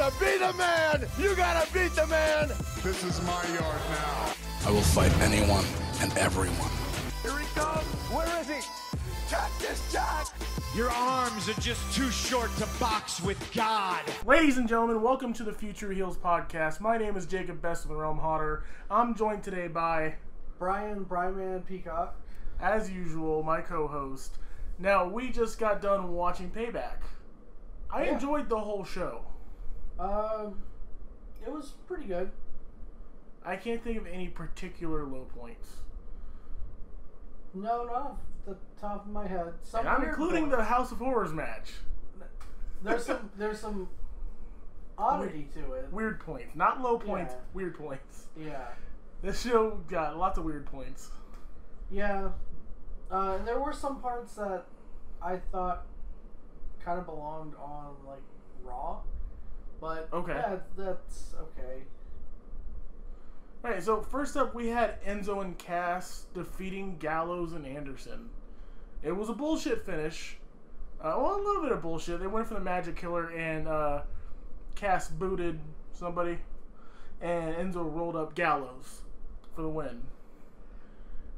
To be the man, you gotta beat the man. This is my yard now. I will fight anyone and everyone. Here he comes. Where is he? Cactus Jack. Your arms are just too short to box with God. Ladies and gentlemen, welcome to the Future Heels podcast. My name is Jacob Best in the Realm Hauter. I'm joined today by, Bryan Bryman Peacock. as usual, my co-host. Now we just got done watching Payback. I Yeah. enjoyed the whole show. Um, it was pretty good. I can't think of any particular low points. No, not off the top of my head. Some And I'm including points. the House of Horrors match. There's some. There's some oddity to it. Weird points, not low points. Yeah. Weird points. Yeah. This show got lots of weird points. Yeah. Uh, and there were some parts that I thought kind of belonged on like Raw, but Okay. yeah, that's okay. All right, so first up, we had Enzo and Cass defeating Gallows and Anderson. It was a bullshit finish. Uh, well, a little bit of bullshit. They went for the Magic Killer, and uh, Cass booted somebody, and Enzo rolled up Gallows for the win.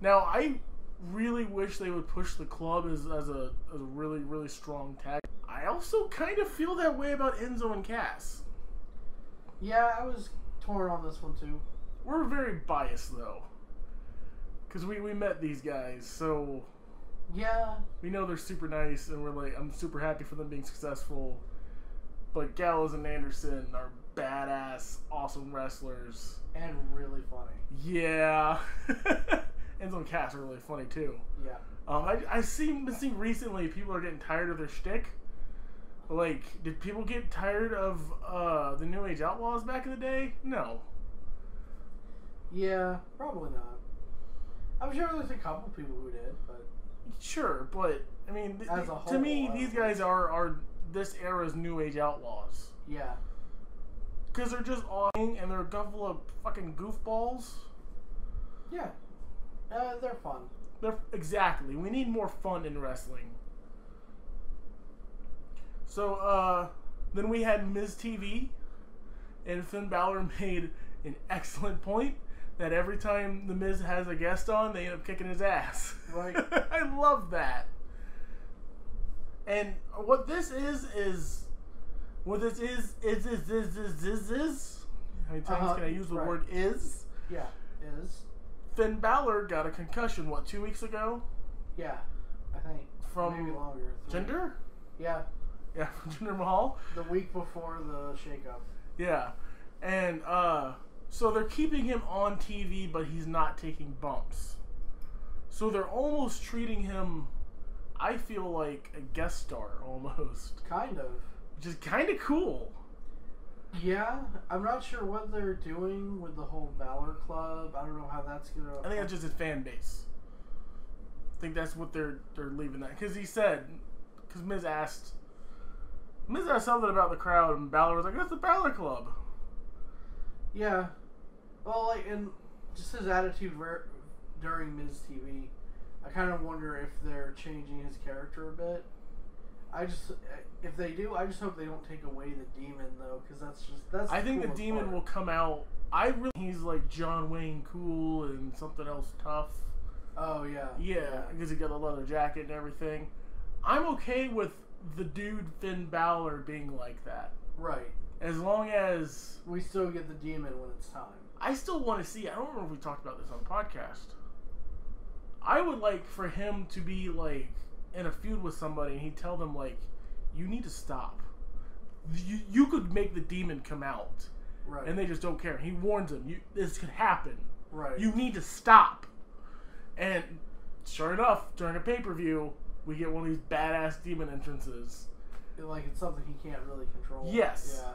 Now, I really wish they would push the club as, as, a, as a really, really strong tag. I also kind of feel that way about Enzo and Cass. Yeah, I was torn on this one too. We're very biased though, because we, we met these guys, so Yeah, we know they're super nice, and we're like, I'm super happy for them being successful. But Gallows and Anderson are badass, awesome wrestlers. and really funny. Yeah, Enzo and Cass are really funny too. Yeah. Um, I I seen been seeing recently people are getting tired of their shtick. Like, did people get tired of uh, the New Age Outlaws back in the day? No. Yeah, probably not. I'm sure there's a couple people who did, but Sure, but I mean, th- As a to me, these don't guys are are this era's new age outlaws yeah. because they're just awesome and they're a couple of fucking goofballs. Yeah. Uh, they're fun. They're exactly. We need more fun in wrestling. So, uh, then we had Miz TV, and Finn Balor made an excellent point that every time the Miz has a guest on, they end up kicking his ass. Right. I love that. And what this is is what this is is is is is is, is how many times Uh-huh, can I use the right. word is? Yeah, is. Finn Balor got a concussion what two weeks ago Yeah, I think. From maybe longer. Three. Jinder. Yeah, Yeah, from Jinder Mahal. the week before the shakeup. Yeah, and uh, so they're keeping him on TV, but he's not taking bumps. So they're almost treating him. I feel like a guest star almost, Kind of. which is kind of cool. Yeah, I'm not sure what they're doing with the whole Balor Club. I don't know how that's gonna. I think that's just his fan base. I think that's what they're they're leaving that because he said because Miz asked Miz asked something about the crowd and Balor was like that's the Balor Club. Yeah. Well, like, and just his attitude during Miz TV, I kind of wonder if they're changing his character a bit. I just, uh, if they do, I just hope they don't take away the demon though, because that's just that's. I think the demon part. will come out. I really he's like John Wayne cool and something else tough. Oh yeah. Yeah, because he got the leather jacket and everything. I'm okay with the dude Finn Balor being like that, Right. as long as We still get the demon when it's time. I still want to see. I don't remember if we talked about this on the podcast. I would like for him to be like in a feud with somebody, and he'd tell them like, "You need to stop. You, you could make the demon come out." Right. and they just don't care. He warns them, "You this could happen. right. You need to stop." And sure enough, during a pay per view, we get one of these badass demon entrances. like it's something he can't really control. Yes. Yeah.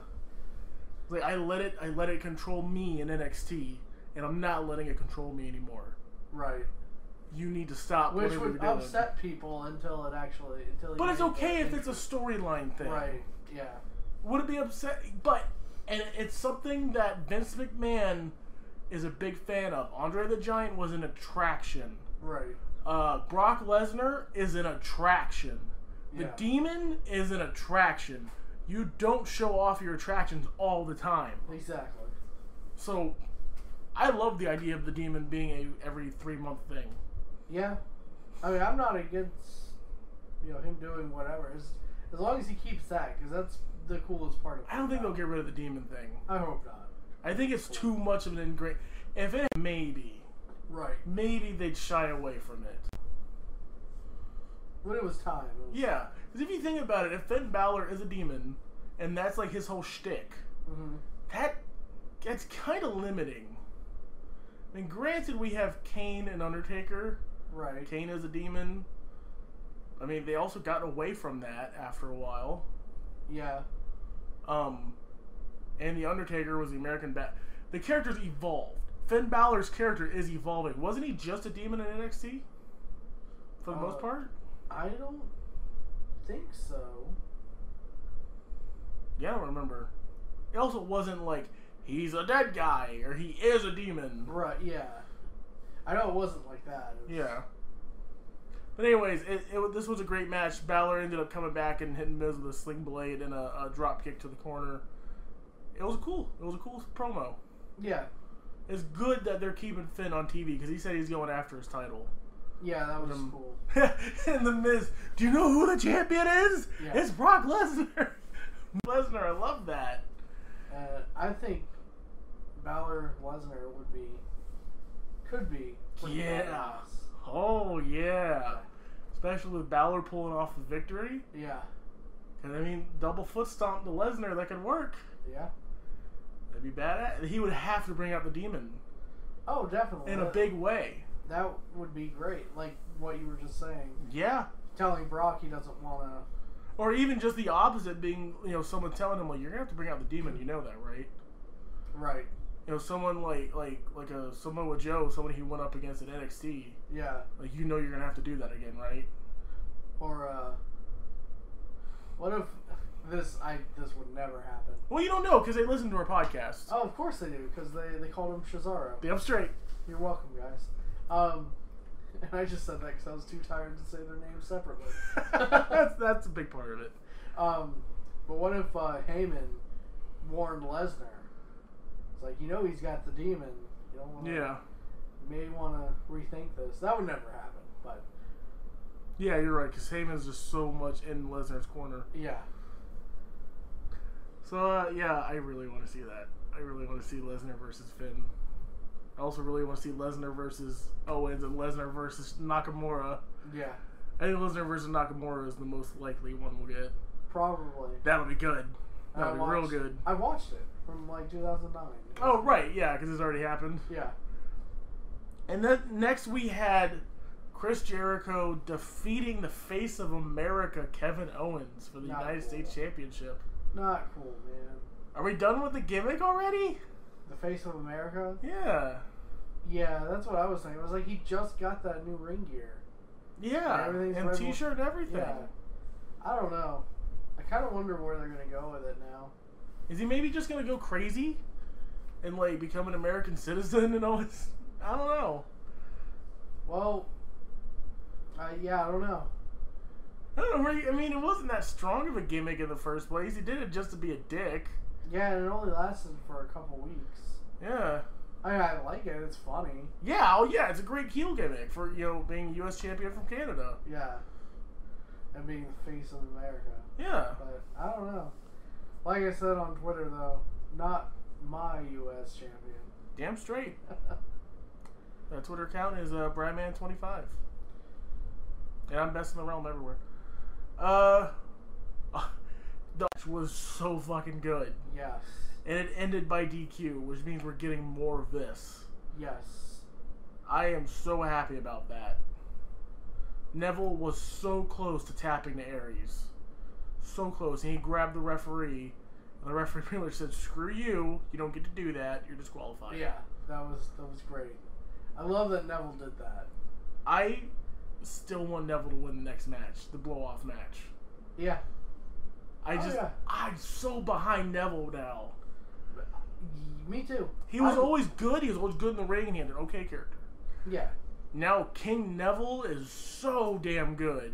Like I let it, I let it control me in NXT, and I'm not letting it control me anymore. Right. You need to stop. Which would upset people until it actually until. But it's okay if it's a storyline thing. Right. Yeah. Would it be upset? But and it's something that Vince McMahon is a big fan of. Andre the Giant was an attraction. Right. Uh, Brock Lesnar is an attraction. The Yeah. Demon is an attraction. you don't show off your attractions all the time. Exactly. So, I love the idea of the demon being a every three month thing. Yeah. I mean, I'm not against you know him doing whatever as as long as he keeps that because that's the coolest part of. It. I don't think they'll get rid of the demon thing. I hope not. I think it's too much of an ingrained. If it maybe, Right. maybe they'd shy away from it. When it was time. It was, Yeah, because if you think about it, if Finn Balor is a demon, and that's like his whole shtick, hmm that that's kind of limiting. I mean, granted, we have Kane and Undertaker. Right. Kane is a demon. I mean, they also got away from that after a while. Yeah. Um, and the Undertaker was the American bat. The characters evolved. Finn Balor's character is evolving. Wasn't he just a demon in NXT? For the most Uh, part? I don't think so. Yeah, I don't remember. It also wasn't like he's a dead guy or he is a demon. Right. Yeah. I know it wasn't like that. Was- Yeah. But anyways, it, it, this was a great match. Balor ended up coming back and hitting Miz with a sling blade and a, a drop kick to the corner. It was cool. It was a cool promo. Yeah. It's good that they're keeping Finn on TV because he said he's going after his title. Yeah. That was Um, cool. and the Miz, do you know who the champion is? Yeah. It's Brock Lesnar. Lesnar, I love that. Uh, I think Balor Lesnar would be, could be. Yeah. Oh yeah, especially with Balor pulling off the victory. Yeah. And I mean, double foot stomp to Lesnar that could work. Yeah. That'd be badass. He would have to bring out the demon Oh, definitely. in a big way. That would be great. Like what you were just saying, Yeah. telling Brock he doesn't want to. Or even just the opposite, being you know someone telling him like you're gonna have to bring out the demon. You know that, right? Right. You know, someone like like like a Samoa Joe, someone he went up against at NXT. Yeah. Like you know you're gonna have to do that again, right? Or uh, what if this? I this would never happen. Well, you don't know because they listen to our podcast. Oh, of course they do because they they called him Cesaro. Damn straight. You're welcome, guys. Um, and I just said that because I was too tired to say their names separately. that's that's a big part of it. Um, but what if uh, Heyman warned Lesnar? It's like you know he's got the demon. You don't want to. Yeah. You may want to rethink this. That would never happen. But Yeah, you're right. Because Heyman's just so much in Lesnar's corner. yeah, So uh, yeah, I really want to see that. I really want to see Lesnar versus Finn. I also really want to see Lesnar versus Owens and Lesnar versus Nakamura. yeah, I think Lesnar versus Nakamura is the most likely one we'll get. probably. That'll be good. That'll be real good. I watched it from like 2009. Oh right, yeah, because it's already happened. Yeah. And then next we had Chris Jericho defeating the face of America, Kevin Owens, for the Not United cool. States Championship. Not cool, man. Are we done with the gimmick already? The face of America. Yeah. Yeah, that's what I was saying. It was like he just got that new ring gear. Yeah. Everything's And red- t-shirt and everything. Yeah. I don't know. I kind of wonder where they're gonna go with it now. Is he maybe just gonna go crazy and like become an American citizen and all this? I don't know. Well, uh, yeah, I don't know. I don't know. you- I mean, it wasn't that strong of a gimmick in the first place. He did it just to be a dick. Yeah, and it only lasted for a couple weeks. Yeah. I mean, I like it. It's funny. Yeah. Oh, yeah. It's a great heel gimmick for you know being U.S. champion from Canada. Yeah. And being the face of America. Yeah. But I don't know. Like I said on Twitter, though, not my U.S. champion. Damn straight. That Twitter account is uh, Bryman25. And I'm best in the realm everywhere. Uh, the was so fucking good. yes. And it ended by DQ, which means we're getting more of this. Yes. I am so happy about that. Neville was so close to tapping to Aries. So close. And he grabbed the referee. And the referee pretty much said, screw you. You don't get to do that. You're disqualified. Yeah, that was that was great. I love that Neville did that. I still want Neville to win the next match, the blow off match. Yeah. I Oh, just, yeah. I'm so behind Neville now. Me too. He was I- always good. He was always good in the ring, and he had an okay character. Yeah. Now King Neville is so damn good.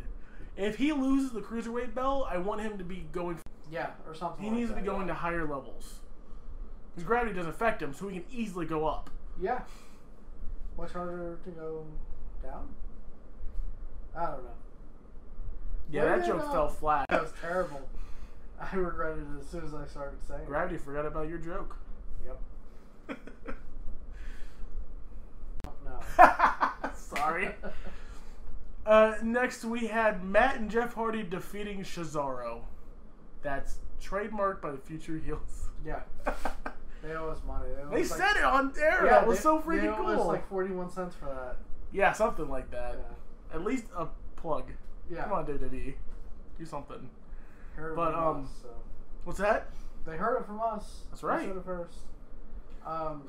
If he loses the cruiserweight belt, I want him to be going Yeah, or something. He like needs to be that, going to higher levels. His gravity doesn't affect him, so he can easily go up. Yeah. Much harder to go down. I don't know. Yeah, Where that joke fell flat. That was terrible. I regretted it as soon as I started saying. it. Gravity forgot about your joke. Yep. No. Sorry. Uh, next, we had Matt and Jeff Hardy defeating Cesaro. That's trademarked by the future heels. Yeah. They owe us money. They, They us like, said it on air. Yeah, that was they- so they freaking owe us cool. like forty-one cents for that. yeah, something like that. Yeah. At least a plug. Yeah. Come on, WWE. Do something. Heard it But, from um, us, so. What's that? They heard it from us. That's They right. said it first. Um,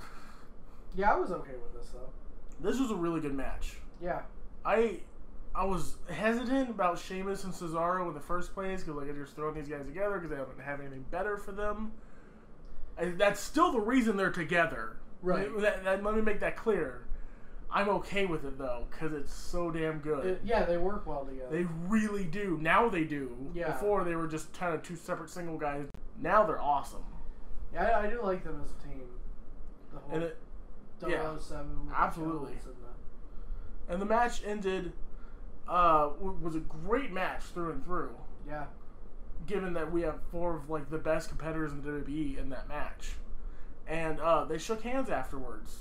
yeah, I was okay with this though. This was a really good match. Yeah. I I was hesitant about Sheamus and Cesaro in the first place because like they're just throwing these guys together because they don't have anything better for them. And that's still the reason they're together. Right. That- that- let me make that clear. I'm okay with it though because it's so damn good. It- yeah, they work well together. they really do. Now they do. Yeah. Before they were just kind of two separate single guys. Now they're awesome. yeah, I, I do like them as a team. The whole And it, yeah, 007 with the absolutely. And the match ended. Uh, was a great match through and through. yeah. given that we have four of like the best competitors in the WWE in that match, and uh, they shook hands afterwards.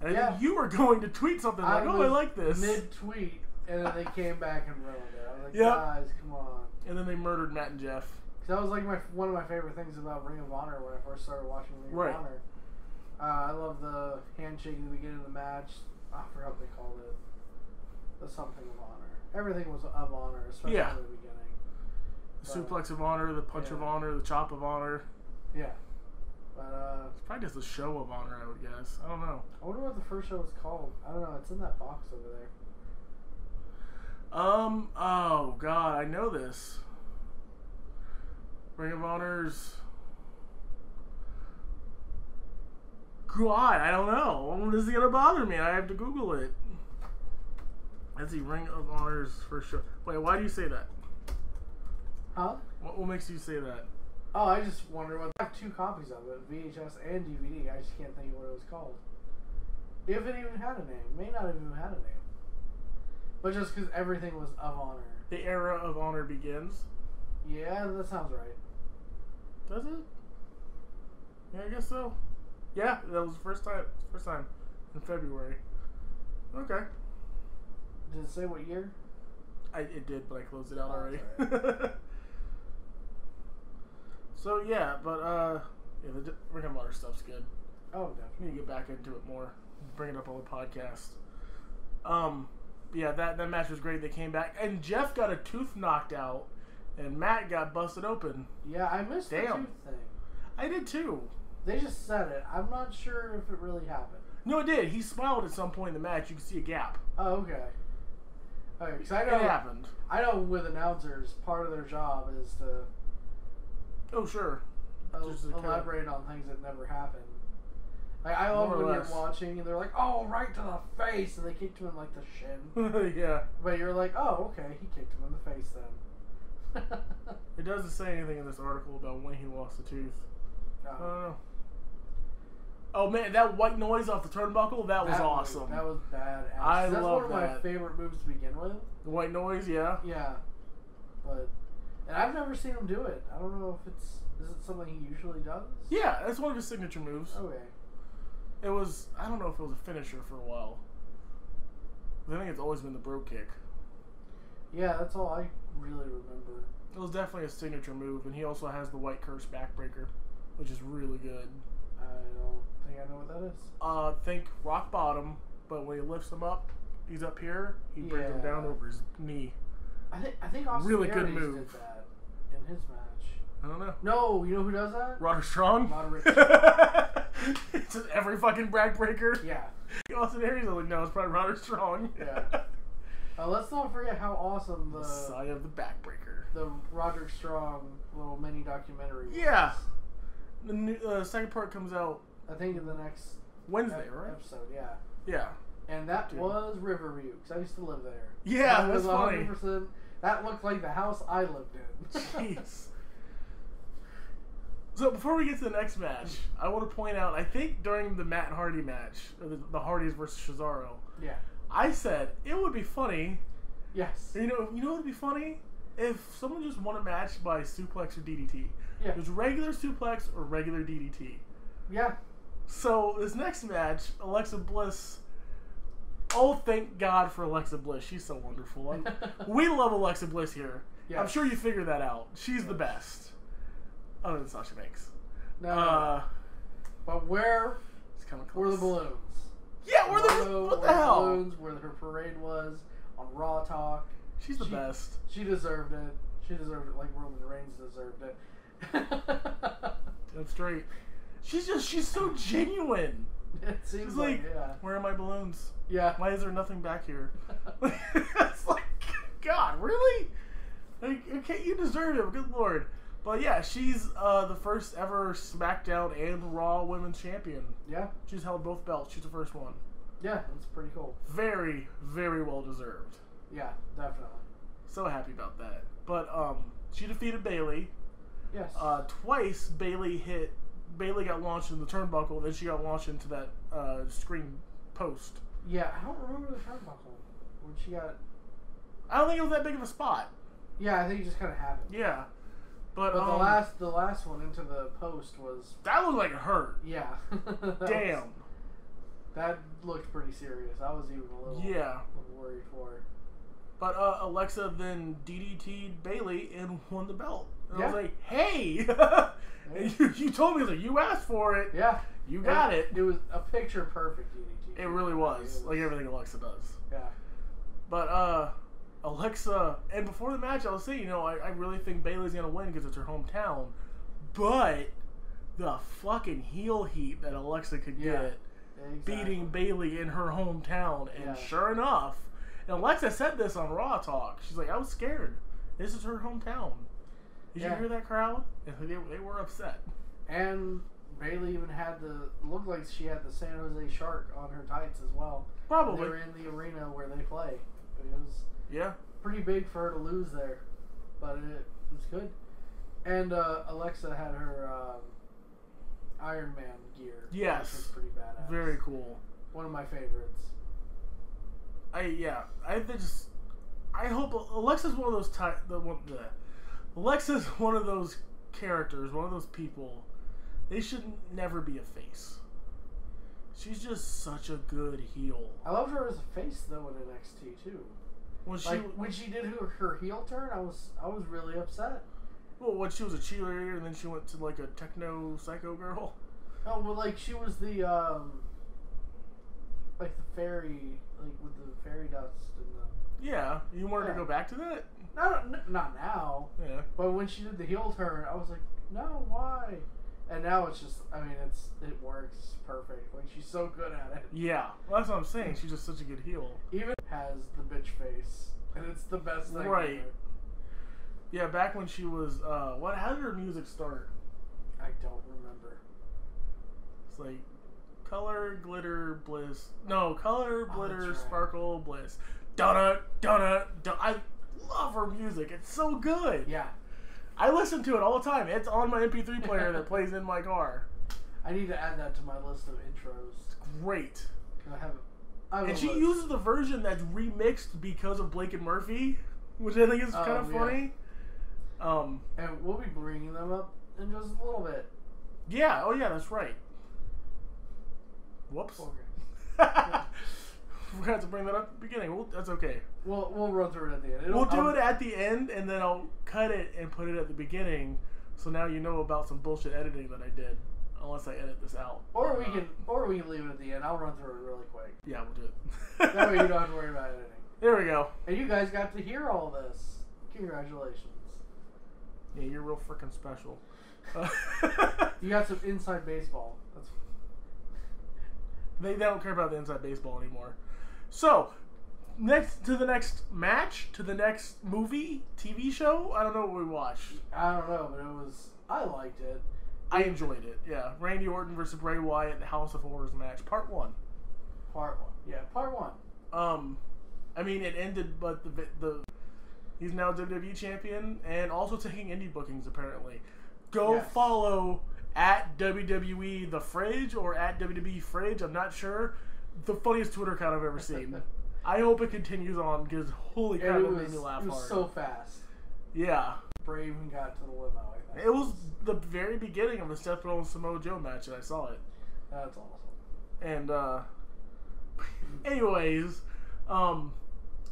And I Yeah. think you were going to tweet something like, "Oh, I like this," Mid-tweet, and then they came back and ruined it. I was like, Yep. guys, come on. and then they murdered Matt and Jeff. that was like my one of my favorite things about Ring of Honor when I first started watching Ring Right. of Honor. Uh, I love the handshake at the beginning of the match. I forgot what they called it. The something of honor. Everything was of honor, especially Yeah. in the beginning. The But, suplex of honor, the punch of honor, the chop of honor. Yeah. But uh, It's probably just a show of honor, I would guess. I don't know. I wonder what the first show was called. I don't know. It's in that box over there. Um. Oh God, I know this. Ring of Honor's. God, I don't know. This is gonna bother me. I have to Google it. Let's see. Ring of Honor's first show. Wait, why do you say that? Huh? What, what makes you say that? Oh, I just wonder what. I have two copies of it, VHS and DVD. I just can't think of what it was called. If it even had a name, may not have even had a name. But just because everything was of honor. The era of honor begins. Yeah, that sounds right. Does it? Yeah, I guess so. Yeah, that was the first time. First time in February. Okay. Did it say what year? I it did, but I closed it out Oh, already. so yeah, but uh, yeah, the d- Ring of Honor stuff's good. Oh, We need to get back into it more. Bring it up on the podcast. Um, yeah, that that match was great. They came back, and Jeff got a tooth knocked out, and Matt got busted open. Yeah, I missed the tooth thing. I did too. They just said it. I'm not sure if it really happened. No, it did. He smiled at some point in the match. You can see a gap. Oh, okay. Okay, because I know It happened. I know with announcers, part of their job is to Oh sure. el- Just to kinda- elaborate on things that never happened. Like I love More when you're watching and they're like, "Oh, right to the face," and they kicked him in like the shin. yeah. but you're like, "Oh, okay, he kicked him in the face then." It doesn't say anything in this article about when he lost the tooth. Oh. I Oh, don't know. Oh man, that white noise off the turnbuckle, that was that awesome. That was badass. I That's love one of my favorite moves to begin with. the white noise, yeah. Yeah, but and I've never seen him do it. I don't know if it's is it something he usually does. Yeah, that's one of his signature moves. Okay. It was, I don't know if it was a finisher for a while. I think it's always been the Brogue Kick. Yeah, that's all I really remember. It was definitely a signature move, and he also has the white curse backbreaker, which is really good. I don't think I know what that is. Uh, think rock bottom, but when he lifts him up, he's up here, he brings him down over his knee. I think I think Austin Really good Aries move. did that in his match. I don't know. No, you know who does that? Roderick Strong? Roderick. it's just every fucking backbreaker. Yeah. Austin Aries, I'm like, no, it's probably Roderick Strong. Yeah. Uh, let's not forget how awesome the Side of the backbreaker. the Roderick Strong little mini documentary. Was. Yeah. The new, uh, second part comes out I think in the next Wednesday, ep- right? episode. Yeah. Yeah. And that Dude. was Riverview because I used to live there. Yeah, that was that's funny. 100%. That looked like the house I lived in. Jeez. So before we get to the next match, I want to point out. I think during the Matt Hardy match, the, the Hardys versus Cesaro, Yeah. I said it would be funny. Yes. You know, you know what would be funny if someone just won a match by suplex or DDT. Yeah. There's regular suplex or regular DDT. Yeah. So this next match, Alexa Bliss. Oh, thank God for Alexa Bliss. She's so wonderful. We love Alexa Bliss here. I'm sure you figured that out. She's the best. Other than Sasha Banks. No. Uh, but where it's kind of were the balloons? Yeah, where the Where what were the hell? balloons? Where her parade was on Raw Talk. She's the She- best. She deserved it. She deserved it like Roman Reigns deserved it. That's straight. She's just she's so genuine. it seems She's like, like, yeah. where are my balloons? Yeah. Why is there nothing back here? it's like, God, really? Like, okay, you deserve it. Good lord. But yeah, she's uh, the first ever SmackDown and Raw Women's Champion. Yeah. She's held both belts. She's the first one. Yeah, that's pretty cool. Very, very well deserved. Yeah, definitely. So happy about that. But um, she defeated Bayley. Yes. Uh, twice Bayley hit. Bayley got launched in the turnbuckle, then she got launched into that uh, screen post. yeah, I don't remember the turnbuckle when she got. I don't think it was that big of a spot. Yeah, I think it just kind of happened. Yeah, but, But the um, last, the last one into the post was that looked like it hurt. yeah. That was- Damn. that looked pretty serious. I was even a little Yeah. little worried for her. But uh, Alexa then DDT'd Bayley and won the belt. And I was like, hey, you, you told me that you asked for it. Yeah, You got it. It was a picture perfect DDT. It really was. It Like everything Alexa does. Yeah. But uh, Alexa, and before the match, I was saying, you know, I, I really think Bayley's gonna win because it's her hometown. But the fucking heel heat that Alexa could Yeah, get Exactly. beating Bayley in her hometown, and Yeah. sure enough, and Alexa said this on Raw Talk. She's like, I was scared. This is her hometown. Did Yeah. you hear that crowd? They, they were upset. And Bayley even had the looked like she had the San Jose Shark on her tights as well. Probably. They were in the arena where they play. It was Yeah. pretty big for her to lose there, but it was good. And uh, Alexa had her um, Iron Man gear. Yes. which was pretty badass. Very cool. one of my favorites. I yeah. I just I hope Alexa's one of those type the one the Alexa's one of those characters, one of those people. They should never be a face. She's just such a good heel. I loved her as a face though in NXT too. When she Like when she did her, her heel turn, I was I was really upset. well, when she was a cheerleader and then she went to like a techno psycho girl. Oh well, like she was the um, like the fairy, like with the fairy dust and the. Yeah, you wanted Yeah. to go back to that? Not not now, Yeah. but when she did the heel turn, I was like, no, why? And now it's just, I mean, it's it works perfect. Like she's so good at it. Yeah, well, that's what I'm saying. She's just such a good heel. Even has the bitch face, and it's the best thing. Right. ever. Yeah, back when she was, uh, what? How did her music start? I don't remember. It's like color, glitter, bliss. No, color, Oh, glitter, that's right. sparkle, bliss. Donna, Donna, Donna. I love her music. It's so good. Yeah, I listen to it all the time. It's on my MP3 player that plays in my car. I need to add that to my list of intros. Great. 'Cause I have. I have And she list. uses the version that's remixed because of Blake and Murphy, which I think is kind of Oh, yeah. funny. Um, and we'll be bringing them up in just a little bit. yeah. Oh, yeah. That's right. Whoops. Okay. Forgot to bring that up at the beginning. Well, that's okay. We'll we'll run through it at the end. It'll- We'll do I'll- it at the end, and then I'll cut it and put it at the beginning. So now you know about some bullshit editing that I did, unless I edit this out. Or we Uh, can, or we can leave it at the end. I'll run through it really quick. Yeah, we'll do it. That way you don't have to worry about editing. There we go. And you guys got to hear all this. Congratulations. Yeah, you're real freaking special. You got some inside baseball. That's they, they don't care about the inside baseball anymore. So, next to the next match, to the next movie, TV show. I don't know what we watched. I don't know, but it was. I liked it. I enjoyed it. Yeah, Randy Orton versus Bray Wyatt, the House of Horrors match, part one. Part one. Yeah, part one. Um, I mean, it ended, but the the he's now WWE champion and also taking indie bookings apparently. Go Yes. follow at WWE The Fridge or at WWE Fridge. I'm not sure. The funniest Twitter account I've ever seen. I hope it continues on because holy crap, And it, it made was, me laugh it was hard. so fast. yeah, Bray even got to the limo. I think it was the very beginning of the Seth Rollins Samoa Joe match, and I saw it. That's awesome. And uh anyways, um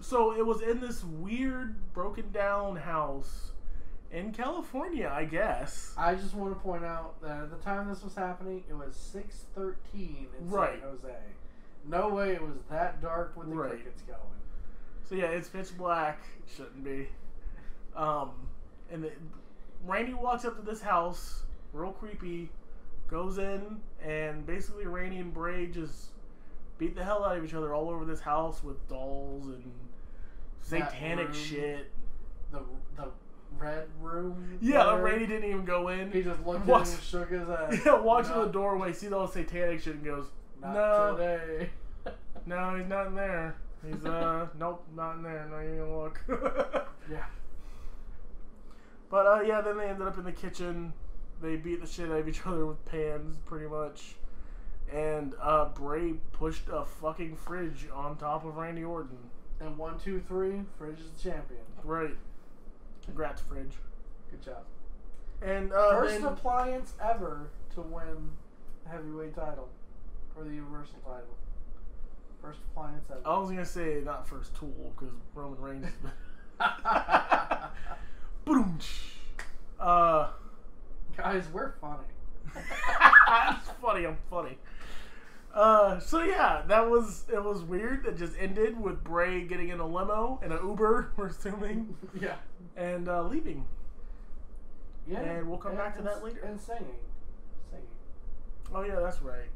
so it was in this weird broken down house in California, I guess. I just want to point out that at the time this was happening, it was six thirteen in Right. San Jose. No way it was that dark when the Right. crickets going. So yeah, it's pitch black. Shouldn't be. Um and the, Randy walks up to this house, real creepy, goes in and basically Randy and Bray just beat the hell out of each other all over this house with dolls and That satanic room. shit. The the red room. Yeah, there, Randy didn't even go in. He just looked at Walks- him and shook his head. Yeah, walks in Not- the doorway, sees all the satanic shit, and goes, Not "No, today. no, he's not in there. He's uh, nope, not in there. Not even gonna look." yeah. but uh, yeah, then they ended up in the kitchen. They beat the shit out of each other with pans, pretty much. And uh, Bray pushed a fucking fridge on top of Randy Orton. And one, two, three. Fridge is the champion. Right. Congrats, fridge. Good job. And uh, First appliance ever to win the heavyweight title or the universal title. First appliance ever. I was gonna say not first tool because Roman Reigns. Boom. Uh. Guys, we're funny. That's funny. I'm funny. Uh, so yeah, that was it. Was weird. It just ended with Bray getting in a limo and an Uber, we're assuming, yeah. and uh, leaving. Yeah. And we'll come back to and- that later. And singing. Singing. Oh yeah, that's right.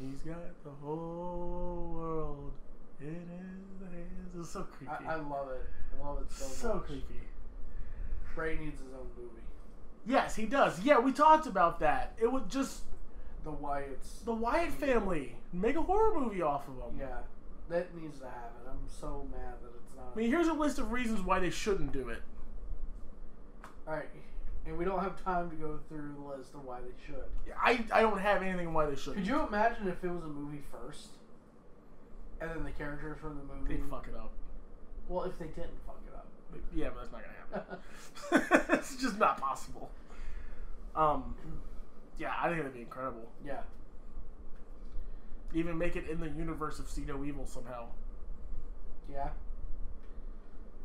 He's got the whole world in his hands. It's so creepy. I, I love it. I love it so, so much. creepy. Bray needs his own movie. Yes, he does. Yeah, we talked about that. It was just The Wyatts. the Wyatt family. Make a horror movie off of them. Yeah. That needs to happen. I'm so mad that it's not. I mean, here's a list of reasons why they shouldn't do it. Alright. And we don't have time to go through the list of why they should. I, I don't have anything why they shouldn't. Could you imagine if it was a movie first? And then the characters from the movie. They'd fuck it up. Well, if they didn't fuck it up. But yeah, but that's not gonna happen. it's just not possible. Um, yeah, I think that'd be incredible. yeah. Even make it in the universe of See No Evil somehow. Yeah.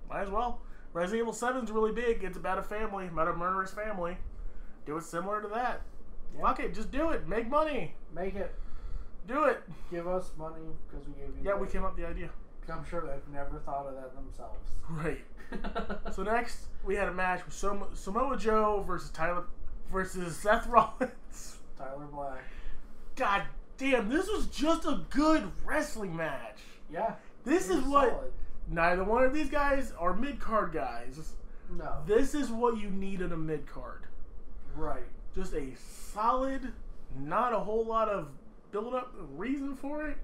Might as well. Resident Evil 7's really big. It's about a family, about a murderous family. Do it similar to that. Yeah. Fuck it, just do it. Make money. Make it. Do it. Give us money because we gave you. Yeah, we came up with the idea. I'm sure they've never thought of that themselves. Right. So next, we had a match with Som- Samoa Joe versus Tyler versus Seth Rollins. Tyler Black. God damn, this was just a good wrestling match. Yeah. This is what solid. Neither one of these guys are mid card guys. No. This is what you need in a mid card. right. Just a solid, not a whole lot of build up reason for it.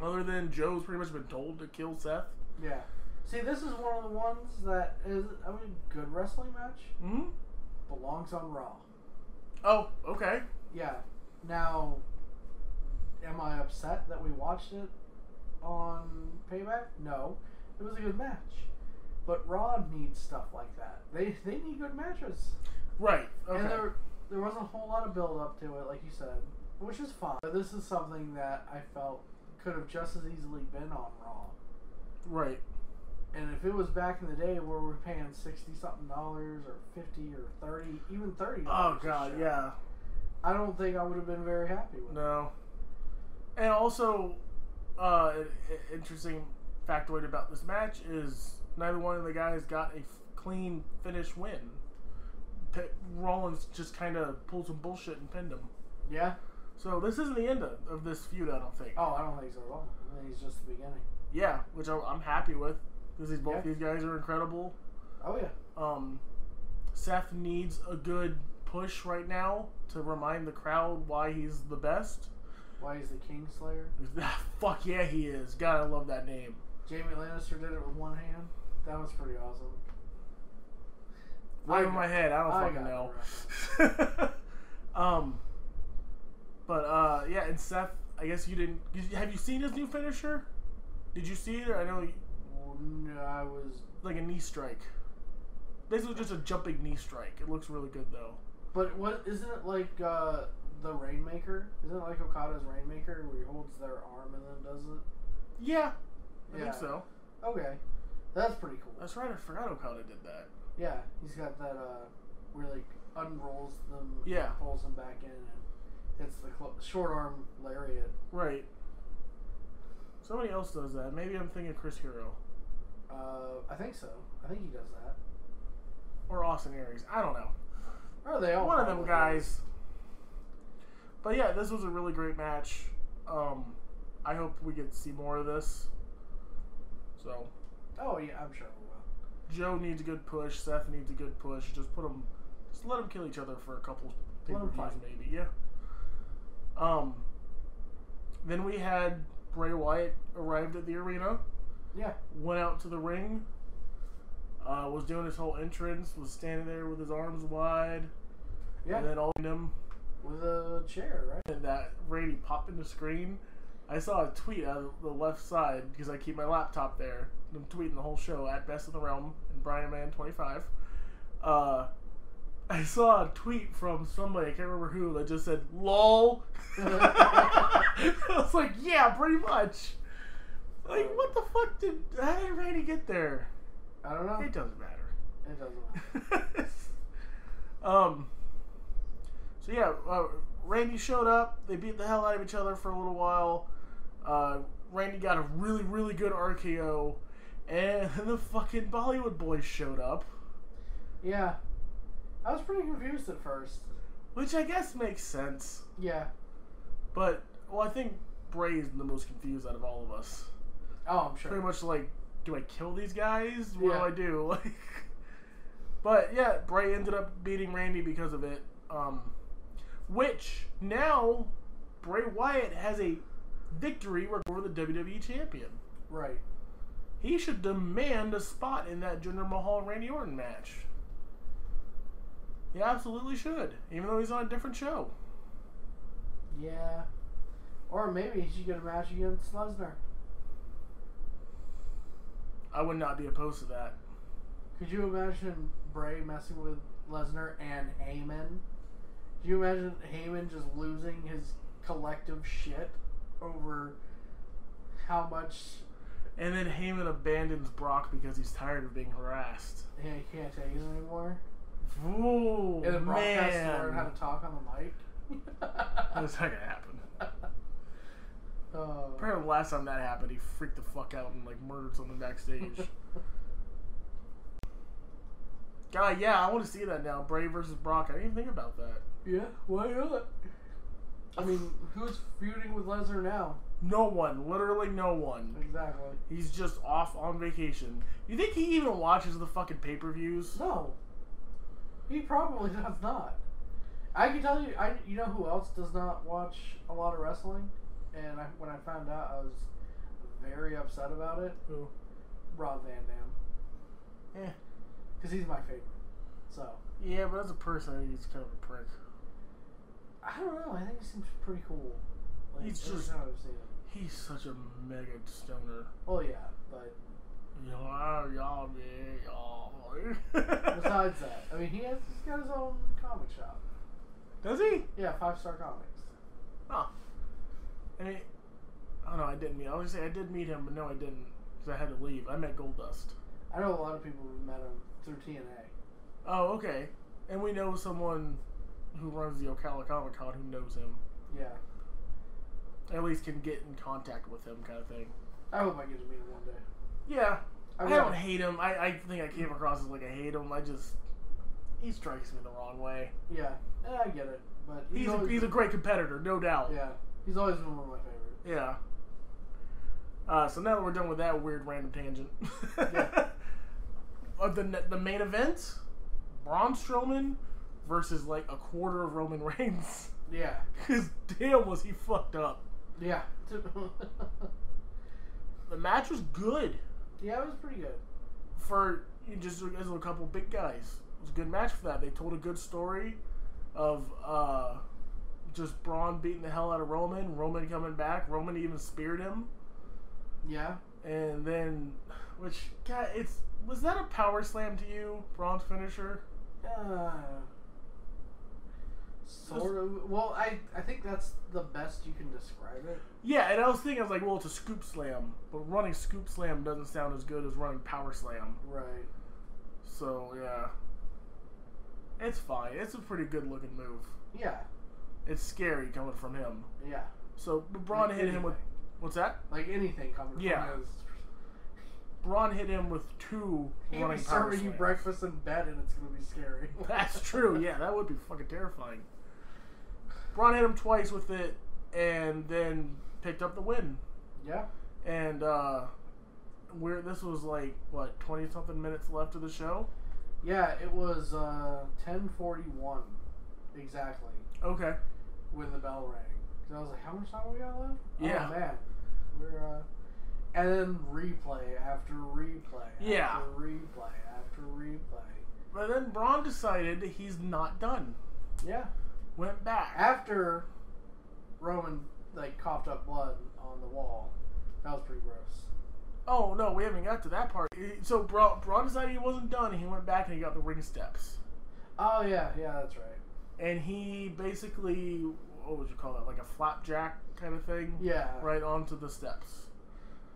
Other than Joe's pretty much been told to kill Seth. Yeah. See, this is one of the ones that is, I mean, good wrestling match hmm belongs on Raw. Oh, okay. Yeah. Now, am I upset that we watched it on Payback? No. It was a good match. But Raw needs stuff like that. They they need good matches. Right. Okay. And there there wasn't a whole lot of build up to it, like you said, which is fine. But this is something that I felt could have just as easily been on Raw. right. And if it was back in the day where we're paying sixty something dollars or fifty or thirty, even thirty. Oh god, yeah. I don't think I would have been very happy with it. No. And also, uh, an an interesting factoid about this match is neither one of the guys got a f- clean finish win. P- Rollins just kind of pulled some bullshit and pinned him. Yeah. So this isn't the end of, of this feud, I don't think. Oh, I don't think so at all. I think it's just the beginning. Yeah, which I, I'm happy with because these both Yeah. these guys are incredible. Oh yeah. Um, Seth needs a good push right now to remind the crowd why he's the best. Why he's the Kingslayer? Fuck yeah, he is. God, I love that name. Jaime Lannister did it with one hand. That was pretty awesome. Right in my head. I don't I fucking know. um, but uh, yeah, and Seth, I guess you didn't. did you- Have you seen his new finisher? Did you see it? I know, you- Well, no, I was, like a knee strike. Basically, just a jumping knee strike. It looks really good though. but what isn't it like uh, the Rainmaker? Isn't it like Okada's Rainmaker where he holds their arm and then does it? Yeah, I Yeah. think so. Okay, that's pretty cool. That's right. I forgot Okada did that. Yeah, he's got that uh, where like unrolls them, Yeah. pulls them back in, and hits the cl- short arm lariat. Right. Somebody else does that. Maybe I'm thinking Chris Hero Uh, I think so. I think he does that. or Austin Aries. I don't know. Or they all One of them guys. But yeah, this was a really great match. Um, I hope we get to see more of this. So. Oh yeah, I'm sure we will. Joe needs a good push. Seth needs a good push. Just put them, just let them kill each other for a couple pay per views, maybe. Yeah. Um. Then we had Bray Wyatt arrived at the arena. Yeah. Went out to the ring. Uh, was doing his whole entrance. Was standing there with his arms wide. Yeah. And then all of them With a chair, right? and that Brady popped in the screen. I saw a tweet of the left side because I keep my laptop there. I'm tweeting the whole show at Best in the Realm and Bryman25. Uh, I saw a tweet from somebody, I can't remember who, that just said, LOL. I was like, yeah, pretty much. Like, what the fuck did, how did Randy get there? I don't know. It doesn't matter. It doesn't matter. um. So yeah, uh, Randy showed up. They beat the hell out of each other for a little while. Uh, Randy got a really, really good RKO, and the fucking Bollywood boys showed up, Yeah. I was pretty confused at first. which I guess makes sense. Yeah. But well, I think Bray is the most confused out of all of us. Oh, I'm sure. Pretty much like, do I kill these guys? What Yeah. do I do? Like, but yeah, Bray ended up beating Randy because of it. Um, which now Bray Wyatt has a victory over the WWE champion. Right. He should demand a spot in that Jinder Mahal Randy Orton match. He absolutely should, even though he's on a different show. Yeah. Or maybe he should get a match against Lesnar. I would not be opposed to that. Could you imagine Bray messing with Lesnar and Heyman? Do you imagine Heyman just losing his collective shit over how much And then Heyman abandons Brock because he's tired of being harassed. Yeah, he can't take it anymore? Ooh, And then Brock has to learn how to talk on the mic? That's not gonna happen. Oh. Apparently, the last time that happened, he freaked the fuck out and like murdered someone backstage. God, yeah, I want to see that now. Bray versus Brock. I didn't even think about that. yeah, why not? I mean, who's feuding with Lesnar now? No one, literally no one. Exactly. He's just off on vacation. You think he even watches the fucking pay per views? No. He probably does not. I can tell you, I you know who else does not watch a lot of wrestling, and I, when I found out, I was very upset about it. Who? Rob Van Dam, Eh. Because he's my favorite. So Yeah, but as a person, I think he's kind of a prick. I don't know. I think he seems pretty cool. Like, He's just- time I've seen him. He's such a mega stoner. Well, yeah, but Y'all, y'all, y'all. besides that, I mean, he has he's got his own comic shop. Does he? Yeah, Five Star Comics. Oh. I mean, oh no, I didn't meet. I was gonna say I did meet him, but no, I didn't because I had to leave. I met Goldust. I know a lot of people who met him through TNA. Oh, okay. And we know someone who runs the Ocala Comic Con who knows him. Yeah, At least can get in contact with him, kind of thing. I hope I get to meet him one day. Yeah. I, I don't hate him. I, I think I came across as like I hate him. I just he strikes me the wrong way. Yeah, eh, I get it, but He's a, he's a great competitor, no doubt. yeah. He's always been one of my favorites. Yeah. Uh, so now that we're done with that weird random tangent, Yeah. of the the main event, Braun Strowman versus like a quarter of Roman Reigns. Yeah, Cause damn was he fucked up. yeah, The match was good yeah. It was pretty good. for you just as a couple big guys. It was a good match for that. They told a good story of uh, just Braun beating the hell out of Roman, Roman coming back, Roman even speared him, Yeah. and then, which God, it's was that a power slam to you, Braun's finisher? Uh, sort of. Well, I I think that's the best you can describe it. Yeah, and I was thinking, I was like, well, it's a scoop slam, but running scoop slam doesn't sound as good as running power slam. Right. So yeah, it's fine. It's a pretty good looking move. Yeah. It's scary coming from him. Yeah. So but Braun Like hit him with what's that? Like anything coming Yeah. from his. Braun hit him with two be running power serving you slams. breakfast in bed, and it's gonna be scary. That's true. Yeah, that would be fucking terrifying. Braun hit him twice with it, and then picked up the win. Yeah. And uh, where this was like what twenty something minutes left of the show. Yeah. It was uh, ten forty one, exactly, Okay. when the bell rang. 'Cause I was like, how much time we got left? Yeah. Oh man. We're uh. And then replay after replay. Yeah. After replay after replay. But then Braun decided he's not done. Yeah. Went back. After Roman like coughed up blood on the wall. That was pretty gross. Oh no, we haven't got to that part. So Braun, Braun decided he wasn't done. He went back and he got the ring steps, Oh yeah, yeah, that's right. and he basically what would you call that? Like a flapjack kind of thing. Yeah. Right onto the steps.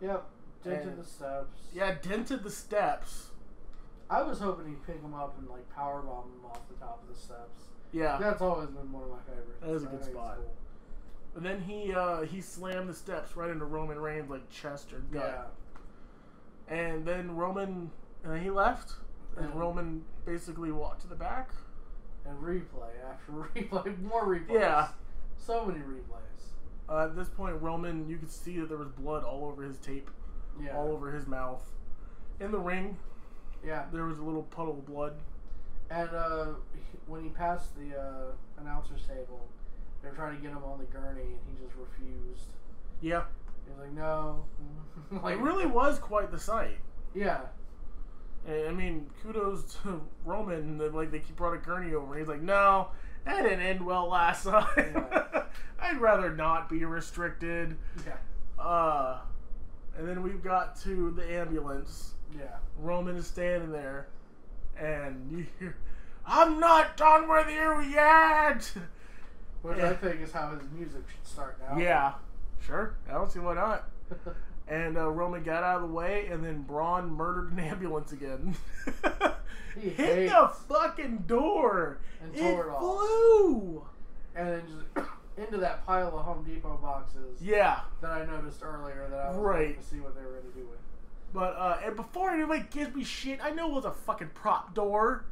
Yep. Dented And- the steps. Yeah, dented the steps. I was hoping he'd pick him up and like power bomb him off the top of the steps. Yeah. That's always been one of my favorites. That is a good spot. cool. And then he uh, he slammed the steps right into Roman Reigns like chest or gut. Yeah. And then Roman, and he left. And And- Roman basically walked to the back. And replay after replay, more replays. Yeah. So many replays. Uh, at this point, Roman, you could see that there was blood all over his tape, Yeah. all over his mouth. In the ring, Yeah. there was a little puddle of blood. And uh, when he passed the uh, announcer's table, they were trying to get him on the gurney, and he just refused. Yeah, He was like, "No." it really was quite the sight. Yeah. And, I mean, kudos to Roman that like they keep brought a gurney over. And he's like, no, that didn't end well last time. Yeah. I'd rather not be restricted. Yeah. Uh, and then we've got to the ambulance. Yeah. Roman is standing there, and you hear, "I'm not done with you yet." Which. I think is how his music should start now. Yeah, sure. I don't see why not. And uh, Roman got out of the way, and then Braun murdered an ambulance again. He Hit the fucking door. And it tore it off. flew. and then just into that pile of Home Depot boxes Yeah, that I noticed earlier that I was Right. to see what they were going to do with. but uh, and before anybody gives me shit, I know it was a fucking prop door.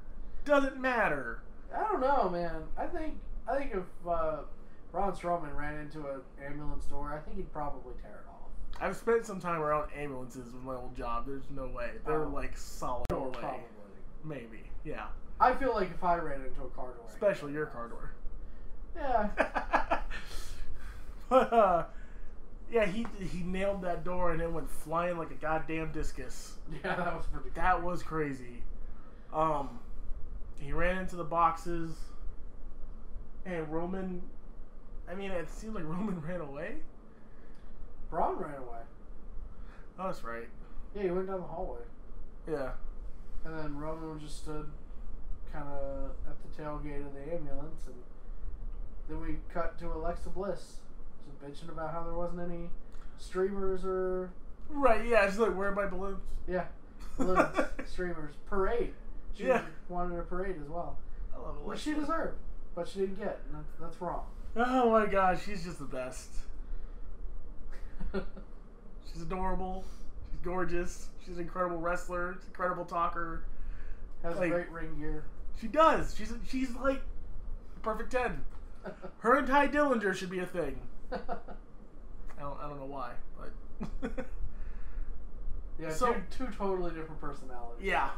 Doesn't matter. I don't know, man. I think I think if uh, Braun Strowman ran into an ambulance door, I think he'd probably tear it off. I've spent some time around ambulances with my old job. There's no way. They're Oh. like solid Or way. Maybe. Yeah. I feel like if I ran into a car door, Especially your car door. yeah, but uh, yeah, he he nailed that door and it went flying like a goddamn discus. yeah, that was pretty. That was crazy. Um, he ran into the boxes, and Roman. I mean, it seemed like Roman ran away. Braun ran away. Oh, that's right. Yeah, he went down the hallway, Yeah. And then Roman just stood kind of at the tailgate of the ambulance, and then we cut to Alexa Bliss, just bitching about how there wasn't any streamers or Right. Yeah. She's like, where are my balloons? yeah, balloons, streamers, parade. She Yeah. wanted a parade as well, I love it. which she deserved, but she didn't get, and that's, that's wrong. Oh my god, she's just the best. She's adorable. Gorgeous. She's an incredible wrestler. She's an incredible talker. Has Like- great ring gear. She does. She's she's like the perfect ten. Her and Tye Dillinger should be a thing. I don't I don't know why, but yeah, So- two, two totally different personalities. yeah.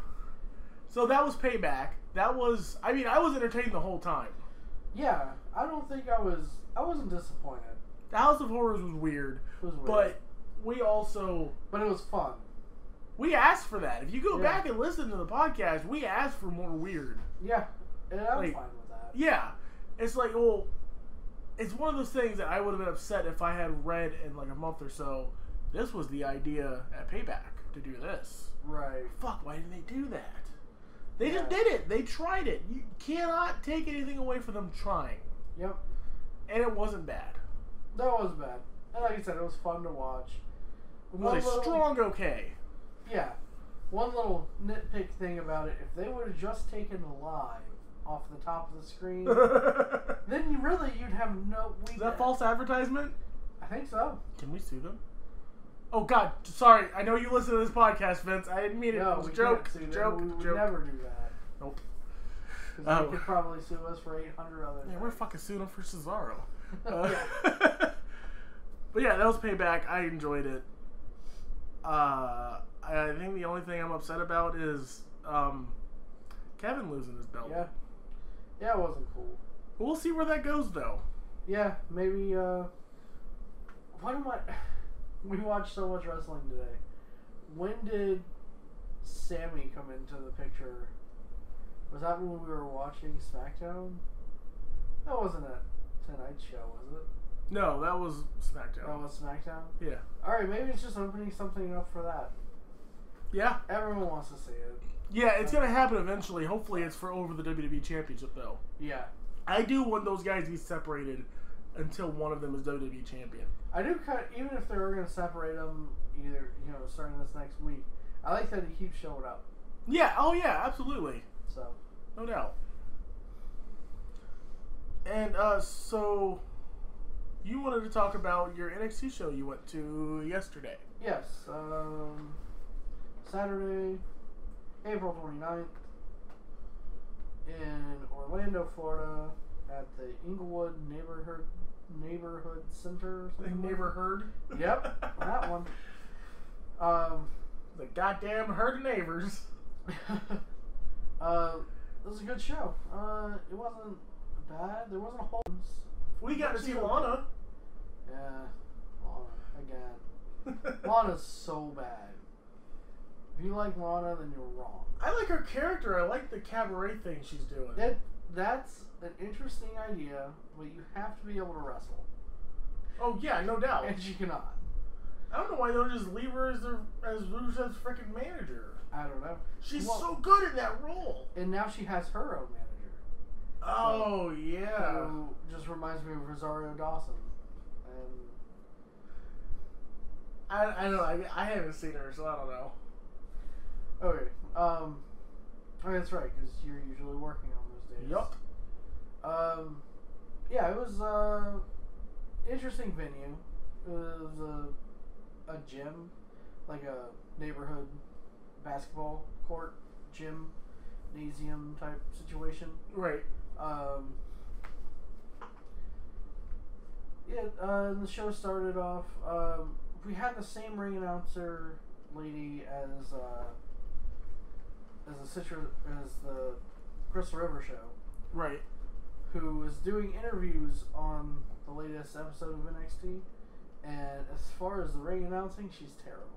So that was payback. That was I mean I was entertained the whole time. Yeah, I don't think I was. I wasn't disappointed. The House of Horrors was weird, It was weird. but we also but it was fun. We asked for that. If you go Yeah. back and listen to the podcast, we asked for more weird. Yeah, and I'm Like- fine with that. Yeah, it's like well, it's one of those things that I would have been upset if I had read in like a month or so. This was the idea at Payback to do this. Right. Fuck, why didn't they do that? They just did it. They tried it. You cannot take anything away from them trying, Yep. and it wasn't bad. That was bad. And like I said, it was fun to watch. It One was a little- strong okay. Yeah. One little nitpick thing about it: if they would have just taken the live off the top of the screen, then you really you'd have no. We, that false advertisement? I think so. Can we sue them? Oh God, sorry. I know you listen to this podcast, Vince. I didn't mean it. No, it was we a joke. can't sue them. joke. We would joke. never do that. Nope. Because Oh. they could probably sue us for eight hundred other. Man, things. we're fucking suing them for Cesaro. Uh, Yeah. but yeah, that was payback. I enjoyed it. Uh, I think the only thing I'm upset about is um, Kevin losing his belt. Yeah. Yeah, it wasn't cool. We'll see where that goes, though. Yeah, maybe. uh What am I? We watched so much wrestling today. When did Sami come into the picture? Was that when we were watching SmackDown? That wasn't a Tonight Show, was it? No, that was SmackDown. That was SmackDown. yeah. All right, maybe it's just opening something up for that. Yeah. Everyone wants to see it. Yeah, it's gonna happen eventually. Hopefully, it's for over the WWE Championship, though. Yeah, I do want those guys to be separated until one of them is WWE Champion. I do. Of, even if they were going to separate them, either you know, starting this next week, I like that he keeps showing up. Yeah. Oh yeah. Absolutely. So No doubt. And uh, so, you wanted to talk about your NXT show you went to yesterday. Yes, um, Saturday, April 29th, in Orlando, Florida, at the Englewood Neighborhood Neighborhood Center. Or something like Never heard. Yep, that one. Um, The goddamn herd of neighbors. uh, it was a good show. Uh, it wasn't bad. There wasn't a whole. We got to see Lana. Yeah, Lana again. Lana's so bad. If you like Lana, then you're wrong. I like her character. I like the cabaret thing she's doing. That that's an interesting idea, but you have to be able to wrestle, Oh yeah, no doubt. and she cannot. I don't know why they don't just leave her as their as Rusev's freaking manager. I don't know. She's Well- so good in that role. And now she has her own manager, Oh yeah. who just reminds me of Rosario Dawson. And I, I don't know. I, I haven't seen her, so I don't know. okay, um, oh, that's right, because you're usually working on those days. Yup. Um, yeah, it was uh interesting venue. It was a a gym, like a neighborhood basketball court, gym, gymnasium type situation. Right. Um, yeah, uh, the show started off. Um, we had the same ring announcer lady as uh, as the as the Crystal River show Right. who was doing interviews on the latest episode of NXT, and as far as the ring announcing, she's terrible.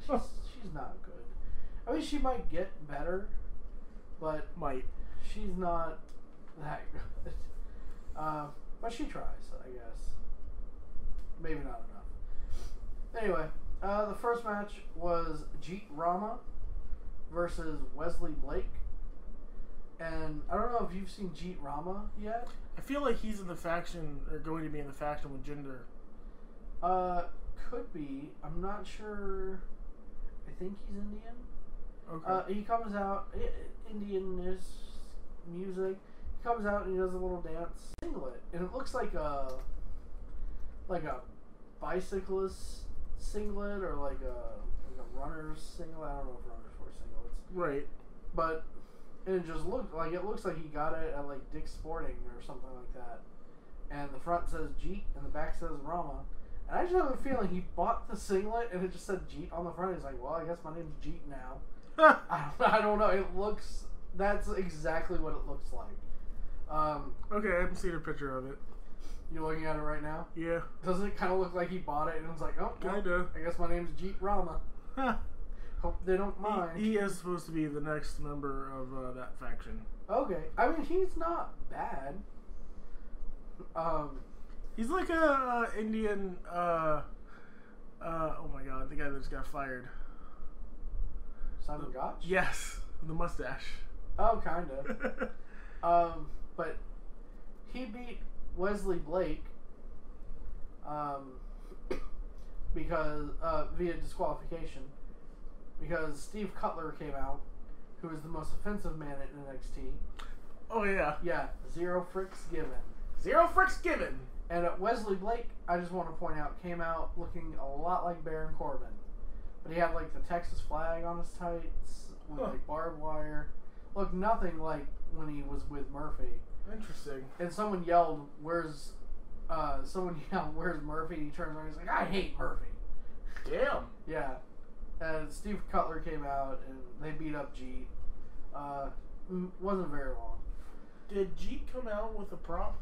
She's she's not good. I mean, she might get better, but Might. she's not that good. Uh, but she tries, I guess. Maybe not enough. Anyway, uh, the first match was Jeet Rama versus Wesley Blake. And I don't know if you've seen Jeet Rama yet. I feel like he's in the faction, or going to be in the faction with Jinder. Uh, could be. I'm not sure. I think he's Indian. Okay. Uh, he comes out Indian-ish music. He comes out and he does a little dance singlet, and it looks like a like a bicyclist singlet or like a like a runner's singlet. I don't know if runners wear singlets, right. but it just looked like it looks like he got it at like Dick's Sporting or something like that. And the front says Jeep and the back says Rama. And I just have a feeling he bought the singlet and it just said Jeep on the front. He's like, well, I guess my name's Jeep now. I don't, I don't know. It looks. That's exactly what it looks like. Um, okay, I haven't seen a picture of it. You looking at it right now? Yeah. Doesn't it kind of look like he bought it and was like, oh, well, Kinda. I guess my name's Jeep Rama. Huh. Hope they don't mind. He, he is supposed to be the next member of uh, that faction. okay, I mean he's not bad. Um, He's like a uh, Indian. Uh, uh, oh my god, the guy that just got fired. Simon Gotch. Yes, the mustache. Oh, kind of. Um, but he beat Wesley Blake um, because uh, via disqualification because Steve Cutler came out, who is the most offensive man at NXT. oh yeah, Yeah, zero fricks given. zero fricks given. And uh, Wesley Blake, I just want to point out, came out looking a lot like Baron Corbin, but he had like the Texas flag on his tights with Huh. like barbed wire. Looked nothing like when he was with Murphy. Interesting. and someone yelled, "Where's?" Uh, someone yelled, "Where's Murphy?" He turns around, he's like, "I hate Murphy." Damn. Yeah, and Steve Cutler came out and they beat up Jeet. Uh, wasn't very long. Did Jeet come out with a prop?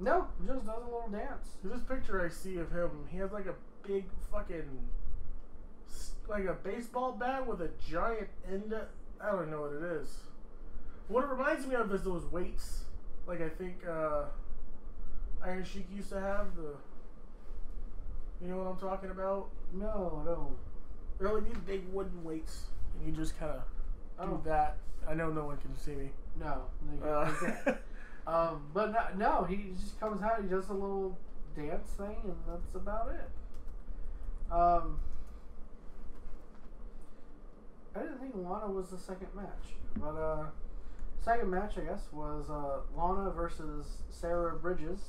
No, just does a little dance. this picture I see of him, he has like a big fucking, like a baseball bat with a giant end. I don't know what it is. What it reminds me of is those weights, like I think uh, Iron Sheik used to have. The, you know what I'm talking about? No, no. They're like these big wooden weights, and you just kind of do Oh. that. I know no one can see me. No, Uh. Um, but no, no, he just comes out, he does a little dance thing, and that's about it. Um, I didn't think Lana was the second match, but uh, second match I guess was uh, Lana versus Sarah Bridges.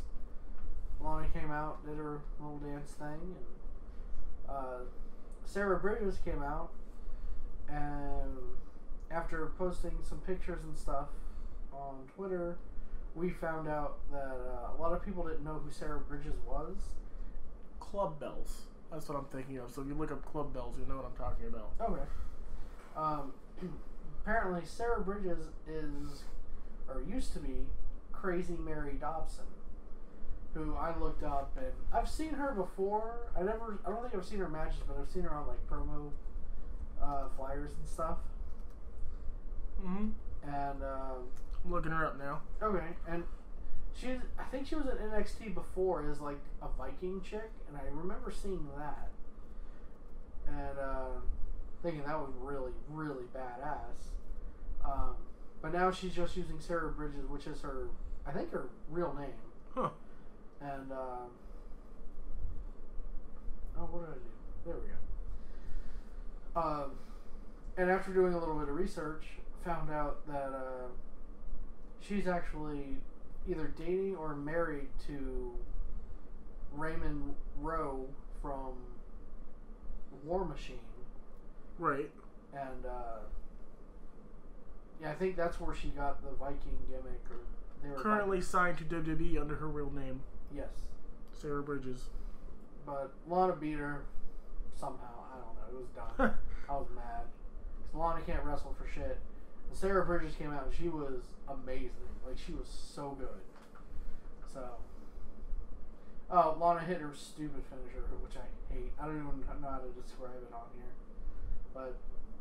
Lana came out, did her little dance thing, and uh, Sarah Bridges came out, and after posting some pictures and stuff on Twitter, we found out that uh, a lot of people didn't know who Sarah Bridges was. Club bells. That's what I'm thinking of. So if you look up club bells, you know what I'm talking about. Okay. Um, apparently, Sarah Bridges is, or used to be, Crazy Mary Dobson, who I looked up and I've seen her before. I never, I don't think I've seen her matches, but I've seen her on like promo uh, flyers and stuff. Mm-hmm. And um, I'm looking her up now. Okay, and she's I think she was in NXT before as like a Viking chick, and I remember seeing that, and uh, thinking that was really really badass. Um, but now she's just using Sarah Bridges, which is her I think her real name, Huh. and um, oh what did I do? There we go. Um, and after doing a little bit of research, found out that. Uh, she's actually either dating or married to Raymond Rowe from War Machine, Right. and uh, yeah, I think that's where she got the Viking gimmick. Or they were Currently signed to WWE under her real name, yes, Sarah Bridges. but Lana beat her somehow. I don't know. It was dumb. I was mad because Lana can't wrestle for shit. And Sarah Bridges came out and she was amazing. Like she was so good. So, oh, Lana hit her stupid finisher, which I hate. I don't even know how to describe it on here, but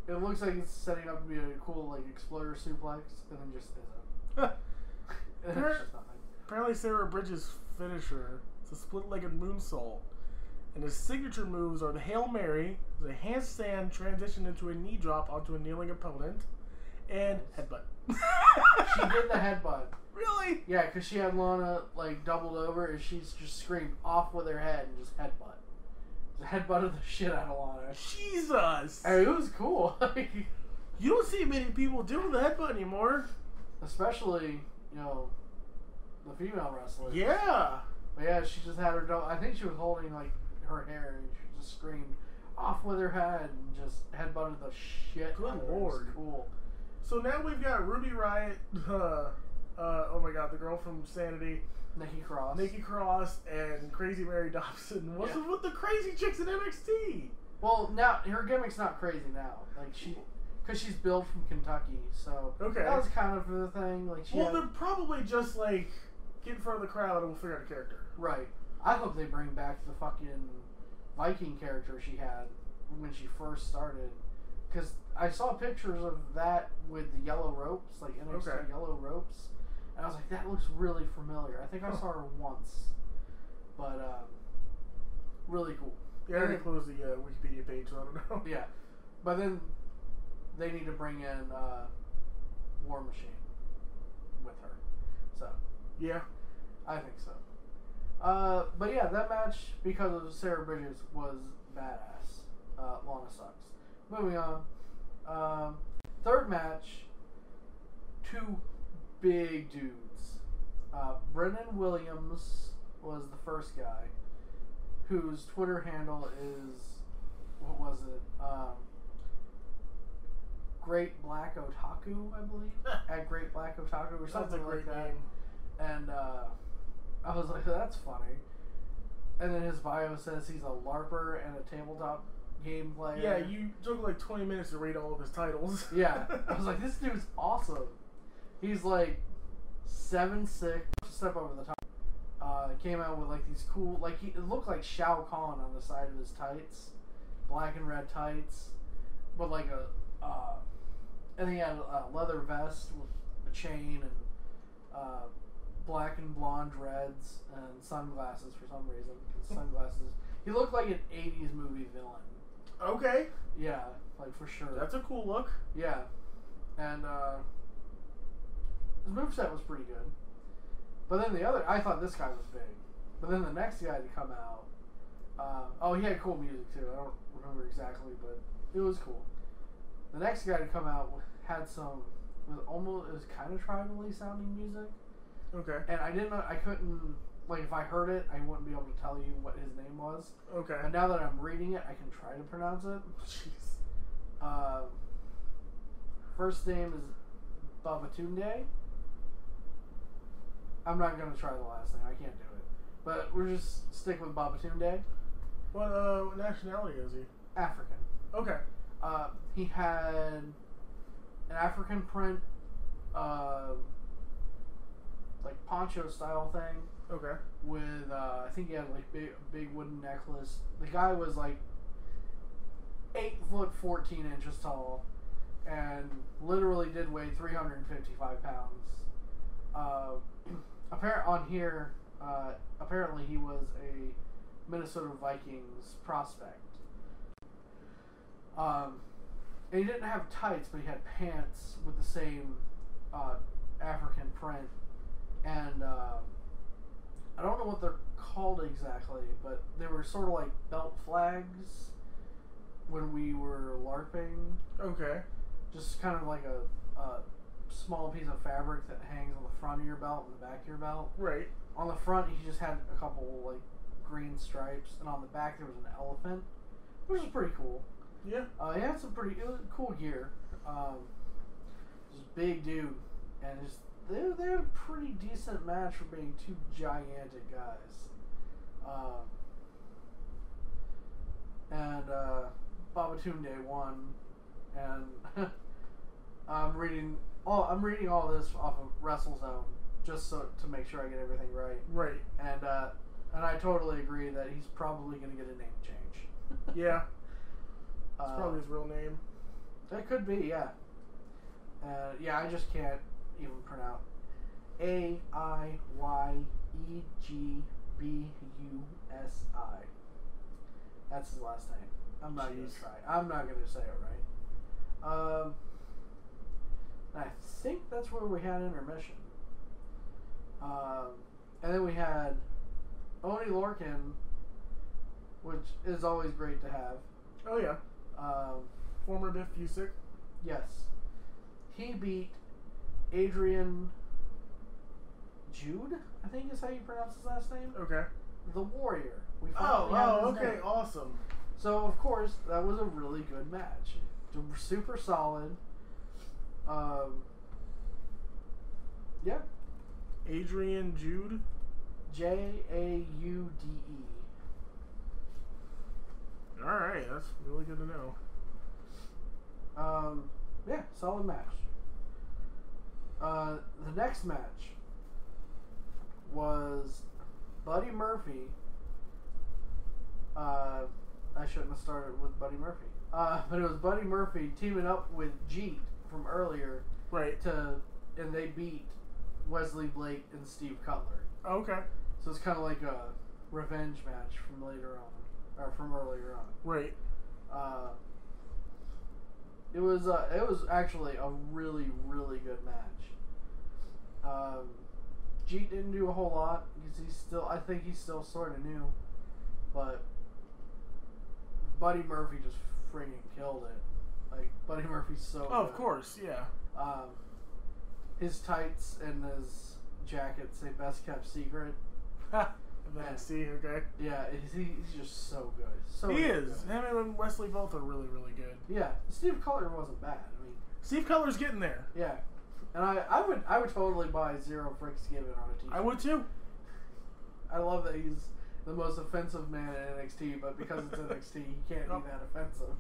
it looks like it's setting up to be a cool like exploder suplex, and then just isn't. And Her- it's just not. Apparently, Sarah Bridges' finisher is a split-legged moonsault, and his signature moves are the Hail Mary, the handstand transition into a knee drop onto a kneeling opponent, and headbutt. She did the headbutt. Really? Yeah, because she had Lana like doubled over, and she's just screamed off with her head and just headbutt. Headbutted the shit out of Lana. Jesus! I mean, it was cool, You don't see many people doing the headbutt anymore. especially you know the female wrestlers. Yeah. but yeah, she just had her. I think she was holding like her hair, and she just screamed off with her head and just headbutted the shit. Good out of her. It was lord. cool. So now we've got Ruby Riot. Uh, uh, oh my God, the girl from Sanity, Nikki Cross. Nikki Cross, and Crazy Mary Dobson. What's Yeah. with the crazy chicks in NXT? Well, now her gimmick's not crazy now. Like she, because she's billed from Kentucky, so Okay. that was kind of the thing. Like she Well, had- they're probably just like get in front of the crowd and we'll figure out a character. Right. I hope they bring back the fucking Viking character she had when she first started. because I saw pictures of that with the yellow ropes, like NXT Okay. yellow ropes, and I was like, that looks really familiar. I think I saw her once, but um, really cool. Yeah, I already closed the uh, Wikipedia page, so I don't know. Yeah, but then they need to bring in uh, War Machine with her, so Yeah. I think so. Uh, but yeah, that match because of Sarah Bridges was badass. Uh, Lana sucks. Moving on. Um, third match, two big dudes. Uh, Brennan Williams was the first guy, whose Twitter handle is what was it? Um, Great Black Otaku, I believe. At Great Black Otaku or something like that name. and uh, I was like, "That's funny." And then his bio says he's a LARPer and a tabletop game player. Yeah, you took like 20 minutes to read all of his titles. Yeah, I was like, "This dude's awesome." He's like seven six, step over the top. Uh, came out with like these cool, like he it looked like Shao Kahn on the side of his tights, black and red tights, but like a, uh, and he had a leather vest with a chain and uh, black and blonde dreads and sunglasses for some reason. Sunglasses. He looked like an '80s movie villain. okay, Yeah, like for sure. that's a cool look. Yeah, and uh, his moveset was pretty good. But then the other, I thought this guy was big. But then the next guy to come out, uh, oh, he had cool music too. I don't remember exactly, but it was cool. The next guy to come out had some, was almost, it was kind of tribally sounding music. Okay, And I didn't, I couldn't, like, if I heard it, I wouldn't be able to tell you what his name was. okay. And now that I'm reading it, I can try to pronounce it. Jeez. Uh, first name is Babatunde. I'm not gonna try the last name. I can't do it. But we're just stick with Babatunde. What uh, what nationality is he? African. Okay. Uh, he had an African print, uh, like poncho style thing Okay. with uh, I think he had like big big wooden necklace. The guy was like eight foot fourteen inches tall, and literally did weigh three hundred and fifty five pounds. Uh, apparent on here, uh, apparently he was a Minnesota Vikings prospect. Um, and he didn't have tights, but he had pants with the same uh, African print, and. Uh, I don't know what they're called exactly, but they were sort of like belt flags when we were LARPing. Okay. Just kind of like a, a small piece of fabric that hangs on the front of your belt and the back of your belt. Right. On the front, he just had a couple like green stripes, and on the back there was an elephant, which is pretty cool. Yeah. Uh, he had some pretty it was cool gear. Um, just big dude, and just they they had a pretty decent match for being two gigantic guys. Um, and uh, Babatunde won, and I'm reading all I'm reading all this off of WrestleZone just so to make sure I get everything right. Right. And uh, and I totally agree that he's probably going to get a name change. Yeah. Uh, It's probably his real name. That could be, yeah. Uh, yeah, I just can't even pronounce A I Y E G B U S I. That's his last name. I'm not gonna try. I'm not gonna say it right. Um, I think that's where we had intermission. Um, and then we had Oni Lorcan, which is always great to have. Oh yeah. Um, Former Biff Busick. Yes. He beat Adrian Jude, I think is how you pronounce his last name. Okay. The Warrior. We Oh, oh, okay, name. awesome. So of course that was a really good match. Super solid. Um, yeah. Adrian Jude. J A U D E. All right, that's really good to know. Um, yeah, solid match. Uh, the next match was Buddy Murphy. Uh, I shouldn't have started with Buddy Murphy. Uh, but it was Buddy Murphy teaming up with Jeet from earlier Right. to, and they beat Wesley Blake and Steve Cutler. Okay. So it's kind of like a revenge match from later on, or from earlier on. Right. Uh, it was uh, it was actually a really really good match. Um, Jeet didn't do a whole lot because he's still I think he's still sort of new, but Buddy Murphy just friggin' killed it. Like Buddy Murphy's so. Oh, of good. course. Yeah. Um, his tights and his jacket say "best kept secret." Then see. Okay. Yeah, he's, he's just so good. So He good. is. Him and Wesley both are really, really good. Yeah, Steve Cutler wasn't bad. I mean, Steve Cutler's getting there. yeah, and I, I would I would totally buy Zero Fricks Given on a t-shirt. I would too. I love that he's the most offensive man in NXT, but because it's NXT, he can't Nope. be that offensive.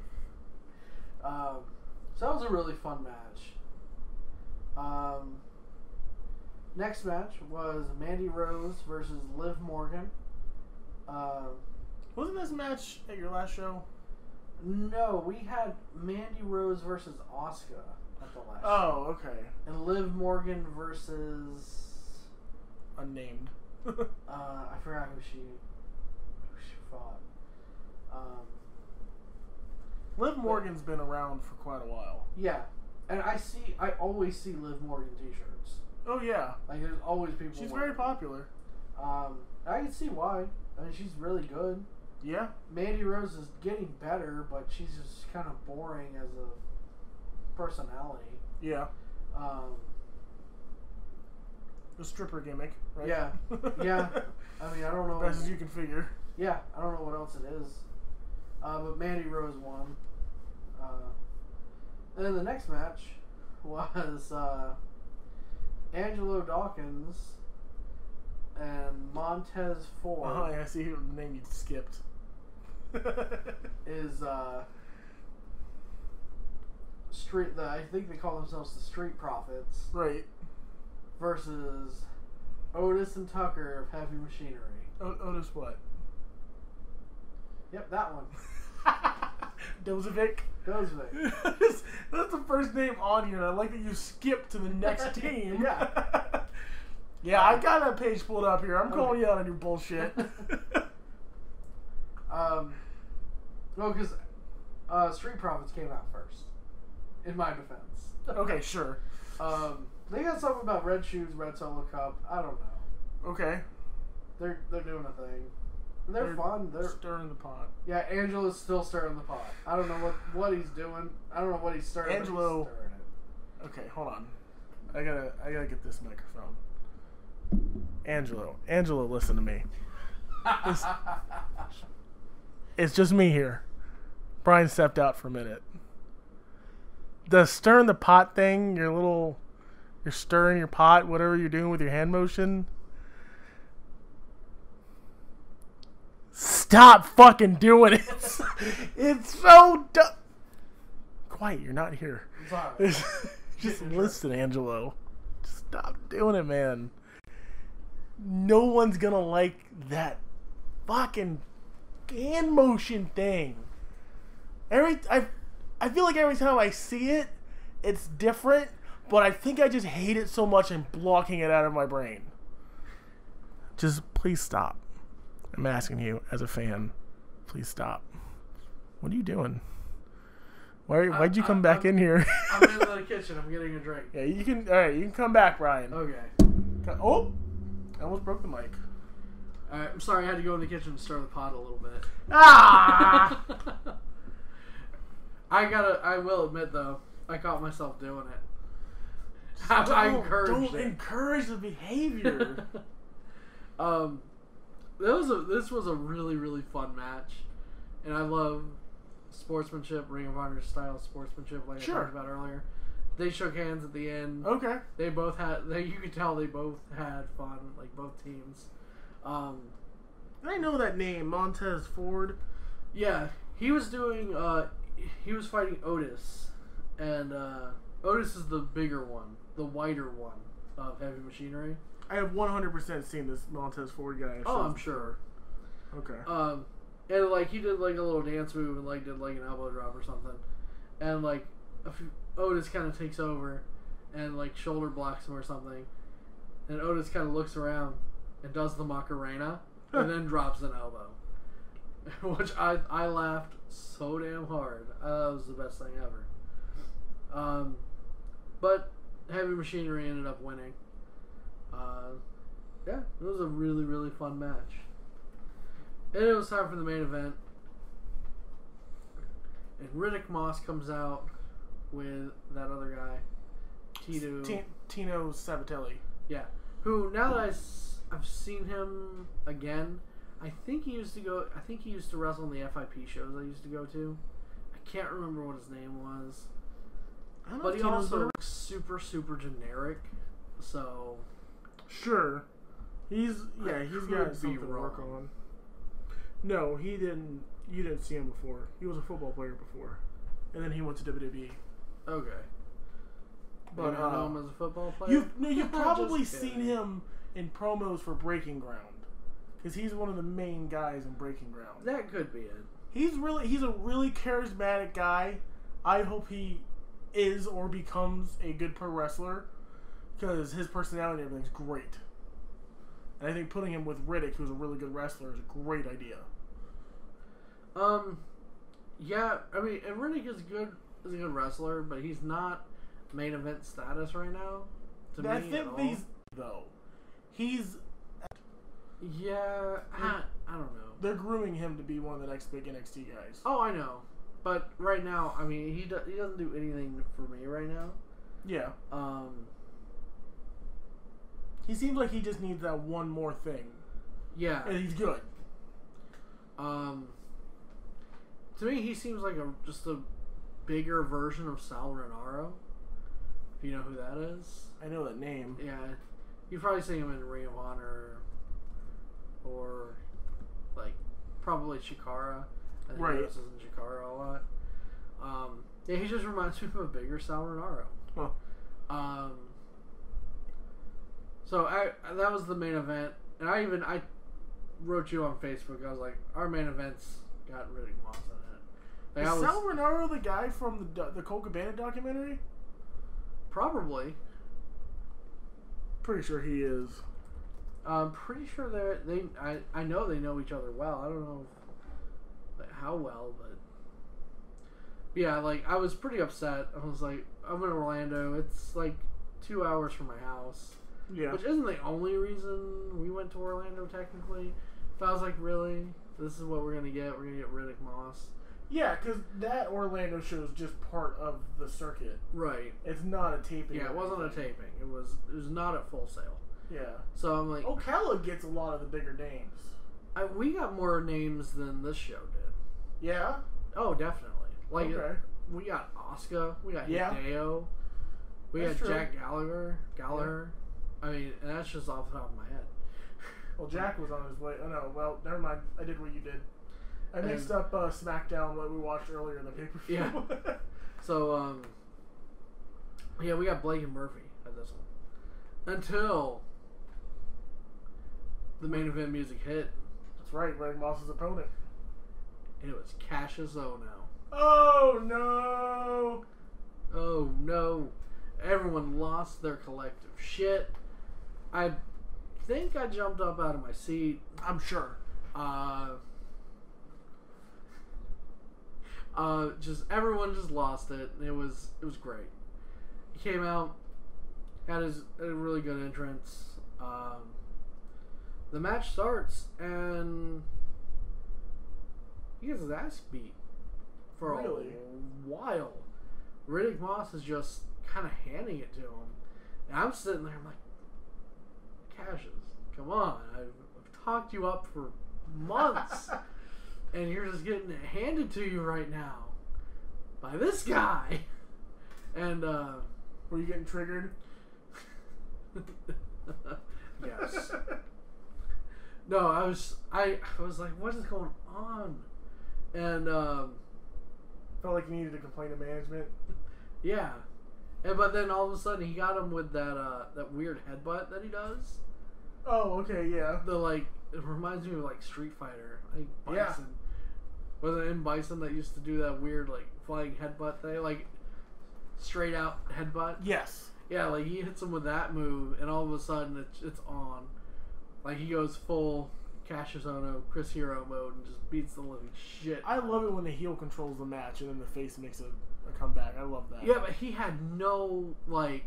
Um, so that was a really fun match. Um, next match was Mandy Rose versus Liv Morgan. Uh, Wasn't this match at your last show? no, we had Mandy Rose versus Asuka at the last. show. Oh, okay. And Liv Morgan versus Unnamed. uh, I forgot who she who she fought. Um, Liv Morgan's been around for quite a while. yeah, and I see I always see Liv Morgan T-shirts. Oh yeah, Like there's always people. she's wearing very popular. Um, I can see why. I mean, she's really good. Yeah. Mandy Rose is getting better, but she's just kind of boring as a personality. Yeah. Um, The stripper gimmick, right? Yeah. Yeah. I mean, I don't know. Best as you can figure. Yeah, I don't know what else it is. Uh, but Mandy Rose won. Uh, and then the next match was uh, Angelo Dawkins and Montez Ford Oh, yeah, I see the name you skipped. is uh, street. The, I think they call themselves the Street Profits right. versus Otis and Tucker of Heavy Machinery. O- Otis what? Yep, that one. Dozovic. Dozvik. That's that's the first name on here, and I like that you skip to the next team. Yeah. yeah, I got that page pulled up here. I'm calling you out on your bullshit. Um, no, because uh, Street Profits came out first. In my defense. okay, sure. Um, they got something about red shoes, red solo cup. I don't know. Okay. They're they're doing a thing. They're, They're fun. They're stirring the pot. yeah. Angelo's still stirring the pot. I don't know what what he's doing. I don't know what he's stirring. but he's Angelo- stirring it. Okay, hold on. I gotta I gotta get this microphone. Angelo, Angelo, listen to me. It's, it's just me here. Bryan stepped out for a minute. The stirring the pot thing, your little, you're stirring your pot, whatever you're doing with your hand motion. Stop fucking doing it. It's so dumb. Quiet, you're not here. Just listen, Angelo. Stop doing it, man. No one's gonna like that fucking hand motion thing. Every I, I feel like every time I see it, it's different. But I think I just hate it so much I'm blocking it out of my brain. Just please stop. I'm asking you as a fan. Please stop. What are you doing? Why? Why'd you come I- back I'm- in here? I'm in the kitchen. I'm getting a drink. Yeah, you can. All right, you can come back, Ryan. Okay. Oh, I almost broke the mic. All right. I'm sorry. I had to go in the kitchen and stir the pot a little bit. Ah! I gotta. I will admit though, I caught myself doing it. I, I Don't- encouraged Don't it. encourage the behavior. um, that was a. This was a really really fun match, and I love sportsmanship, Ring of Honor style sportsmanship, like Sure. I talked about earlier. They shook hands at the end. okay. They both had. They you could tell they both had fun, like both teams. Um, I know that name, Montez Ford. Yeah, he was doing. Uh, he was fighting Otis, and uh, Otis is the bigger one, the wider one of Heavy Machinery. I have 100% seen this Montez Ford guy. Oh, I'm sure. Okay. Um, and like he did like a little dance move and like did like an elbow drop or something, and like a few, Otis kind of takes over, and like shoulder blocks him or something, and Otis kind of looks around and does the Macarena, and then drops an elbow, which I I laughed so damn hard. I thought it was the best thing ever. Um, but Heavy Machinery ended up winning. Uh, yeah, it was a really really fun match. And it was time for the main event. And Riddick Moss comes out with that other guy, Tito. T- Tino Sabatelli. Yeah. Who now that I s- I've seen him again, I think he used to go. I think he used to wrestle in the FIP shows I used to go to. I can't remember what his name was, I don't but he also looks super super generic. So Sure. He's yeah, I he's got something to work on. No, he didn't. You didn't see him before. He was a football player before, and then he went to WWE. okay. But I know uh, him as a football player. you no, you've probably seen him in promos for Breaking Ground, because he's one of the main guys in Breaking Ground. That could be it. He's really he's a really charismatic guy. I hope he is or becomes a good pro wrestler because his personality and everything's great. And I think putting him with Riddick, who's a really good wrestler, is a great idea. Um, yeah, I mean, and Riddick is good is a good wrestler, but he's not main event status right now. To I me, think these though, he's Yeah, I, I don't know. they're grooming him to be one of the next big NXT guys. Oh, I know, but right now, I mean, he do, he doesn't do anything for me right now. Yeah, Um, he seems like he just needs that one more thing, yeah. and he's good. Um, to me, he seems like a just a bigger version of Sal Rinauro. If you know who that is. I know that name. Yeah, you probably seen him in Ring of Honor, or like probably Chikara. I think Right. He wrestles in Chikara a lot. Um, yeah, he just reminds me of a bigger Sal Rinauro. Huh. Um, so I that was the main event, and I even I wrote you on Facebook. I was like, our main events got Riddick Moss in it. Like, Is was Sal Rinauro the guy from the the Colt Cabana documentary? probably. Pretty sure he is. I'm pretty sure they're they. I I know they know each other well. I don't know if, like, how well, but yeah, like I was pretty upset. I was like, I'm in Orlando. It's like two hours from my house, Yeah. which isn't the only reason we went to Orlando technically. But I was like, really, this is what we're gonna get. We're gonna get Riddick Moss, Yeah, because that Orlando show is just part of the circuit. right? It's not a taping. Yeah, it wasn't a taping. It was it was not at Full Sail. Yeah. So I'm like, Ocala gets a lot of the bigger names. I, we got more names than this show did. Yeah. Oh, definitely. Like Okay. we got Asuka, we got Yeah. Hideo, we That's got true. Jack Gallagher, Gallagher. I mean, and that's just off the top of my head. Well, Jack was on his way. Oh no. Well, never mind. I did what you did. I And- mixed up uh, SmackDown what we watched earlier in the pay per view. Yeah. So, um, yeah, we got Blake and Murphy at this one until the main event music hit, That's right. Riddick Moss's opponent. and it was Kassius Ohno. Oh no. Oh no! Everyone lost their collective shit. I think I jumped up out of my seat. I'm sure. Uh, uh, just everyone just lost it. It was it was great. He came out, had his a really good entrance. Um, the match starts and he gets his ass beat for Really? a while. Riddick Moss is just kind of handing it to him, and I'm sitting there. I'm like, Kassius, come on! I've, I've talked you up for months, and you're just getting it handed to you right now by this guy. And uh, Were you getting triggered? yes, no, I was I, I was like, what is going on? And um, Felt like you needed to complain to management. yeah, and but then all of a sudden he got him with that uh, that weird headbutt that he does. Oh, okay, yeah. The like it reminds me of like Street Fighter. Like think Yeah. Bison Was it M Bison that used to do that weird like flying headbutt thing, like straight out headbutt? Yes. Yeah, like he hits him with that move, and all of a sudden it's it's on. Like he goes full Kassius Ohno, Chris Hero mode, and just beats the living shit. I love it when the heel controls the match and then the face makes a comeback. I love that. yeah, but he had no like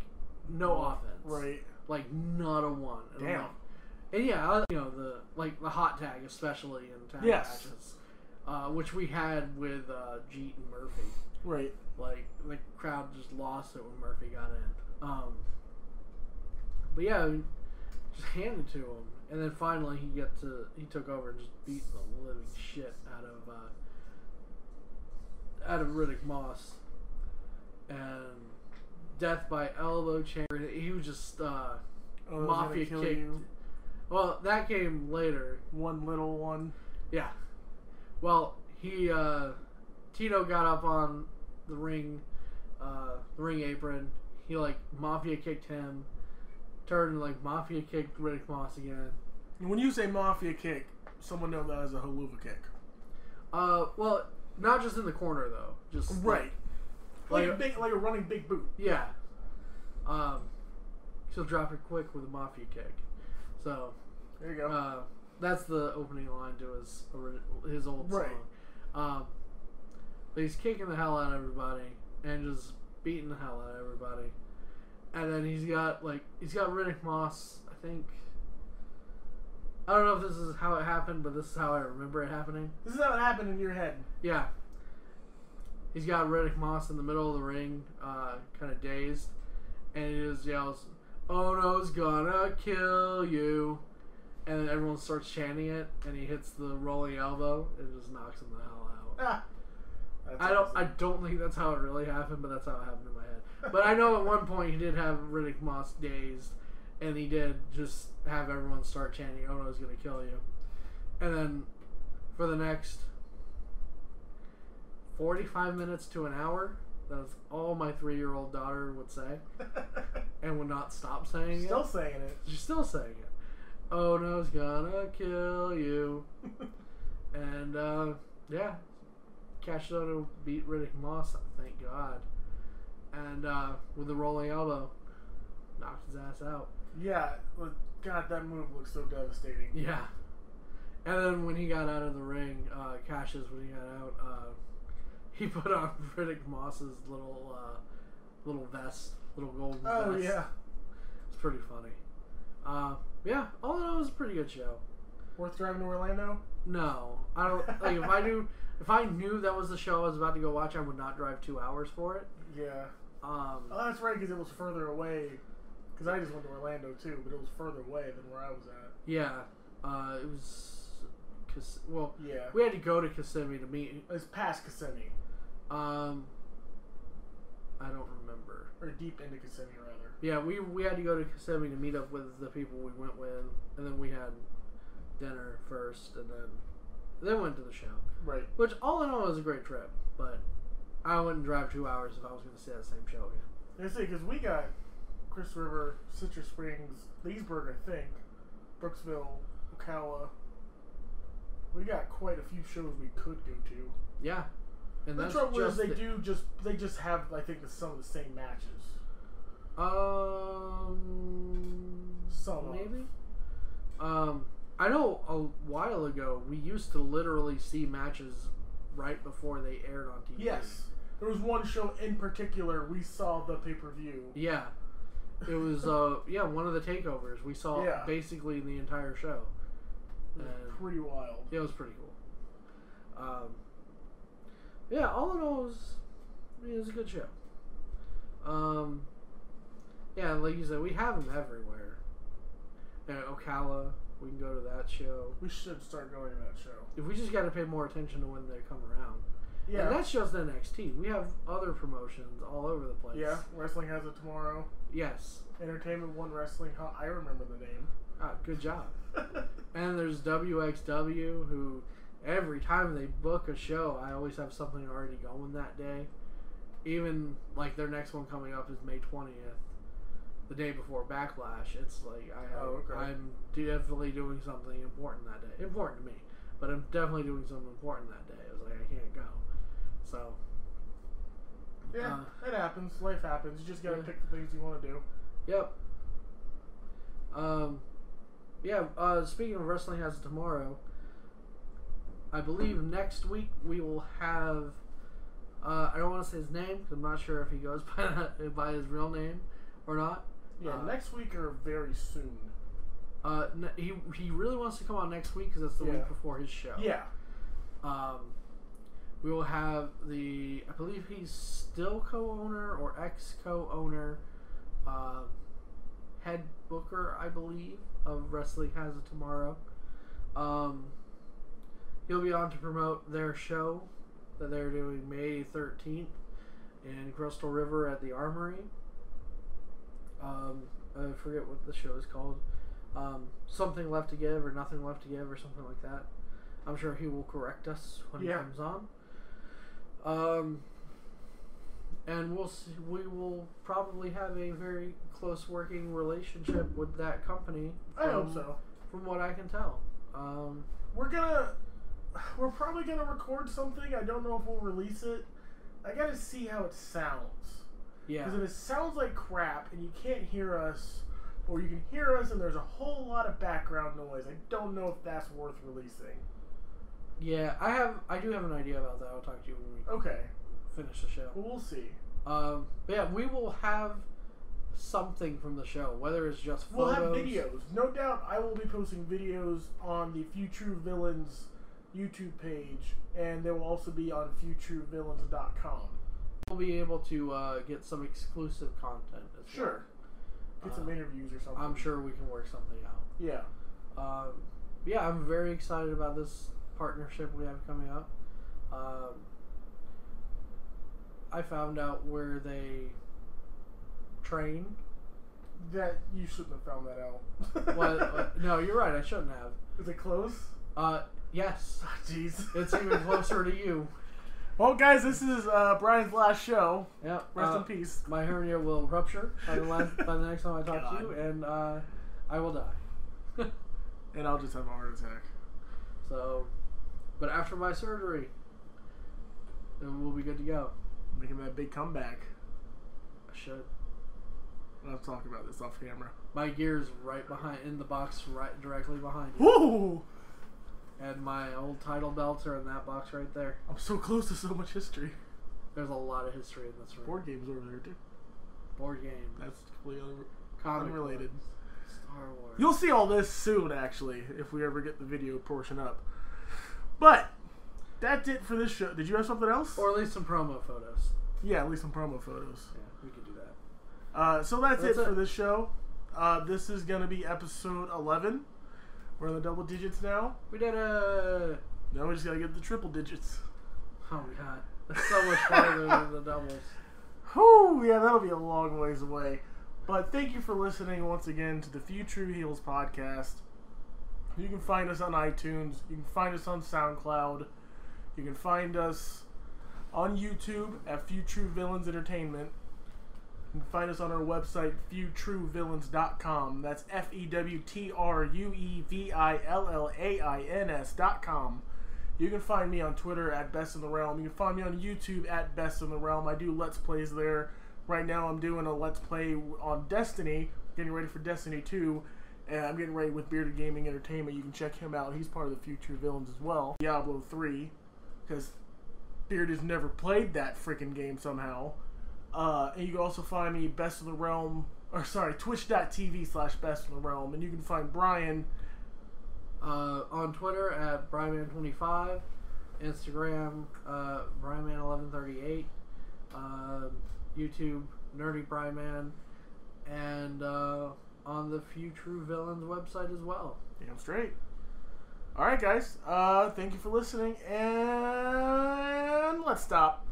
no offense. Right. Like not a one. And Damn. And yeah, you know the like the hot tag, especially in tag Yes. matches, uh, which we had with uh, Jeet and Murphy. Right. Like the crowd just lost it when Murphy got in. Um, but yeah, just handed to him, and then finally he get to he took over and just beat the living shit out of uh, out of Riddick Moss, and death by elbow chamber. He was just uh, Oh, I was gonna mafia kicked. you. Well, that came later. One little one. Yeah. Well, he uh, Tino got up on the ring, uh, the ring apron. He like mafia kicked him, turned and like mafia kicked Riddick Moss again. When you say mafia kick, someone know that as a haluva kick. Uh, well, not just in the corner though. Just Right. Like, Like- a big, like a running big boot. yeah. Um, he'll drop it quick with a mafia kick. So There you go. Uh, that's the opening line to his his old Right. song. Um, but he's kicking the hell out of everybody and just beating the hell out of everybody. And then he's got like he's got Riddick Moss. I think I don't know if this is how it happened, but this is how I remember it happening. this is how it happened in your head. Yeah. He's got Riddick Moss in the middle of the ring, uh, kind of dazed, and he just yells, "Ohno's gonna kill you!" And then everyone starts chanting it, and he hits the rolling elbow and just knocks him the hell out. Ah. I don't, awesome. I don't think that's how it really happened, but that's how it happened in my head. But I know at one point he did have Riddick Moss dazed, and he did just have everyone start chanting, "Ohno's gonna kill you," and then for the next forty-five minutes to an hour, that's all my three-year-old daughter would say, and would not stop saying it. Still it. saying it. She's still saying it. Ohno's gonna kill you, and uh, yeah, Kassius Ohno beat Riddick Moss, thank God. And uh, with the rolling elbow, knocked his ass out. Yeah. but God, that move looks so devastating. Yeah. And then when he got out of the ring, uh, Kassius, when he got out, uh, he put on Riddick Moss's little uh, little vest, little golden Oh vest. yeah. It's pretty funny. Uh, yeah, all in all, it was a pretty good show. Worth driving to Orlando? No, I don't like if I knew if I knew that was the show I was about to go watch, I would not drive two hours for it. Yeah. Um, Oh, that's right, because it was further away. Because I just went to Orlando too, but it was further away than where I was at. yeah, uh, it was, Kiss- well, Yeah. we had to go to Kissimmee to meet. It's past Kissimmee. Um, I don't remember. Or deep into Kissimmee, rather. Yeah, we we had to go to Kissimmee to meet up with the people we went with, and then we had dinner first, and then then went to the show. Right. Which all in all was a great trip, but I wouldn't drive two hours if I was going to see that same show again. I see, because we got Crystal River, Citrus Springs, Leesburg, I think, Brooksville, Ocala. We got quite a few shows we could go to. Yeah, and The that's trouble is just they the- do just they just have I think some of the same matches. Um, Some of. maybe. Um, I know a while ago we used to literally see matches right before they aired on TV. Yes, there was one show in particular we saw the pay per view. Yeah. It was uh yeah one of the takeovers we saw Yeah. basically the entire show. It was pretty wild. it was pretty cool. Um, yeah, all in all, it was, it was a good show. Um, yeah, like you said, we have them everywhere. Uh, Ocala, we can go to that show. We should start going to that show. If we just got to pay more attention to when they come around. Yeah, And that's just NXT. We have other promotions all over the place. yeah. Wrestling has it tomorrow. Yes. Entertainment One Wrestling. Huh, I remember the name. Ah, good job. And there's WXW, who every time they book a show, I always have something already going that day. Even like their next one coming up is May 20th, the day before Backlash. It's like I oh, okay. I'm definitely doing something important that day. Important to me, but I'm definitely doing something important that day. I was like, I can't go. So Yeah, Uh, it happens. Life happens. You just gotta yeah. pick the things you want to do. Yep. Um, yeah. Uh, speaking of wrestling as of tomorrow, I believe next week we will have. Uh, I don't want to say his name because I'm not sure if he goes by that, by his real name or not. Yeah, Uh, next week or very soon. Uh, n- he he really wants to come on next week because that's the Yeah. week before his show. Yeah. Um, we will have the. I believe he's still co-owner or ex-co-owner, uh, head booker, I believe, of Wrestling Has It Tomorrow. Um, he'll be on to promote their show that they're doing May thirteenth in Crystal River at the Armory. Um, I forget what the show is called. Um, something left to give or nothing left to give or something like that. I'm sure he will correct us when Yeah. he comes on. Um, and we'll see, we will probably have a very close working relationship with that company. I hope from- so. From what I can tell. Um, We're gonna. We're probably gonna record something. I don't know if we'll release it. I gotta see how it sounds. yeah. Because if it sounds like crap and you can't hear us, or you can hear us and there's a whole lot of background noise, I don't know if that's worth releasing. Yeah, I have. I do have an idea about that. I'll talk to you when we Okay. finish the show. Well, we'll see. Um, but yeah, we will have something from the show, whether it's just We'll have videos. No doubt I will be posting videos on the True Villains YouTube page, and they will also be on fewtruevillains.com. We'll be able to uh, get some exclusive content. As well. Sure. Get some Uh, interviews or something. I'm sure we can work something out. Yeah. Um, yeah, I'm very excited about this partnership we have coming up. Um, I found out where they train. That you shouldn't have found that out. Well, uh, no, you're right. I shouldn't have. Is it close? Uh, yes, Jeez. it's even closer to you. Well, guys, this is uh, Bryan's last show. Yeah. Rest uh, in peace. My hernia will rupture by the last, by the next time I talk to you, and uh, I will die. And I'll just have a heart attack. so, but after my surgery, then we'll be good to go. Making that big comeback. I should. I'll to talk about this off camera. My gear is right behind in the box, right directly behind you, Woo! And my old title belts are in that box right there. I'm so close to so much history. There's a lot of history in this room. Board games over there, too. Board games. That's completely comic unrelated. books, Star Wars. You'll see all this soon, actually, if we ever get the video portion up. But that's it for this show. Did you have something else? or at least some promo photos. yeah, at least some promo photos. Yeah, we could do that. Uh, so that's, That's it, for this show. Uh, this is going to be episode 11. We're in the double digits now. We did a. Now we just got to get the triple digits. Oh my god, that's so much farther than the doubles. Whew, yeah, that'll be a long ways away. But thank you for listening once again to the Few True Heels podcast. You can find us on iTunes. You can find us on SoundCloud. You can find us on YouTube at Few True Villains Entertainment. Can find us on our website, fewtruevillains.com. That's F E W T R U E V I L L A I N S.com. You can find me on Twitter at Best in the Realm. You can find me on YouTube at Best in the Realm. I do Let's Plays there. Right now, I'm doing a Let's Play on Destiny, getting ready for Destiny 2. And I'm getting ready with Bearded Gaming Entertainment. You can check him out. He's part of the Few True Villains as well. Diablo 3, because Beard has never played that freaking game somehow. Uh, and you can also find me Best in the Realm, or sorry, twitch.tv slash Best in the Realm. And you can find Bryan Uh, on Twitter at Bryman25, Instagram uh, Bryman1138, uh, YouTube Nerdy Bryman, and uh, on the Few True Villains website as well. Damn straight. All right, guys. Uh, thank you for listening, and let's stop.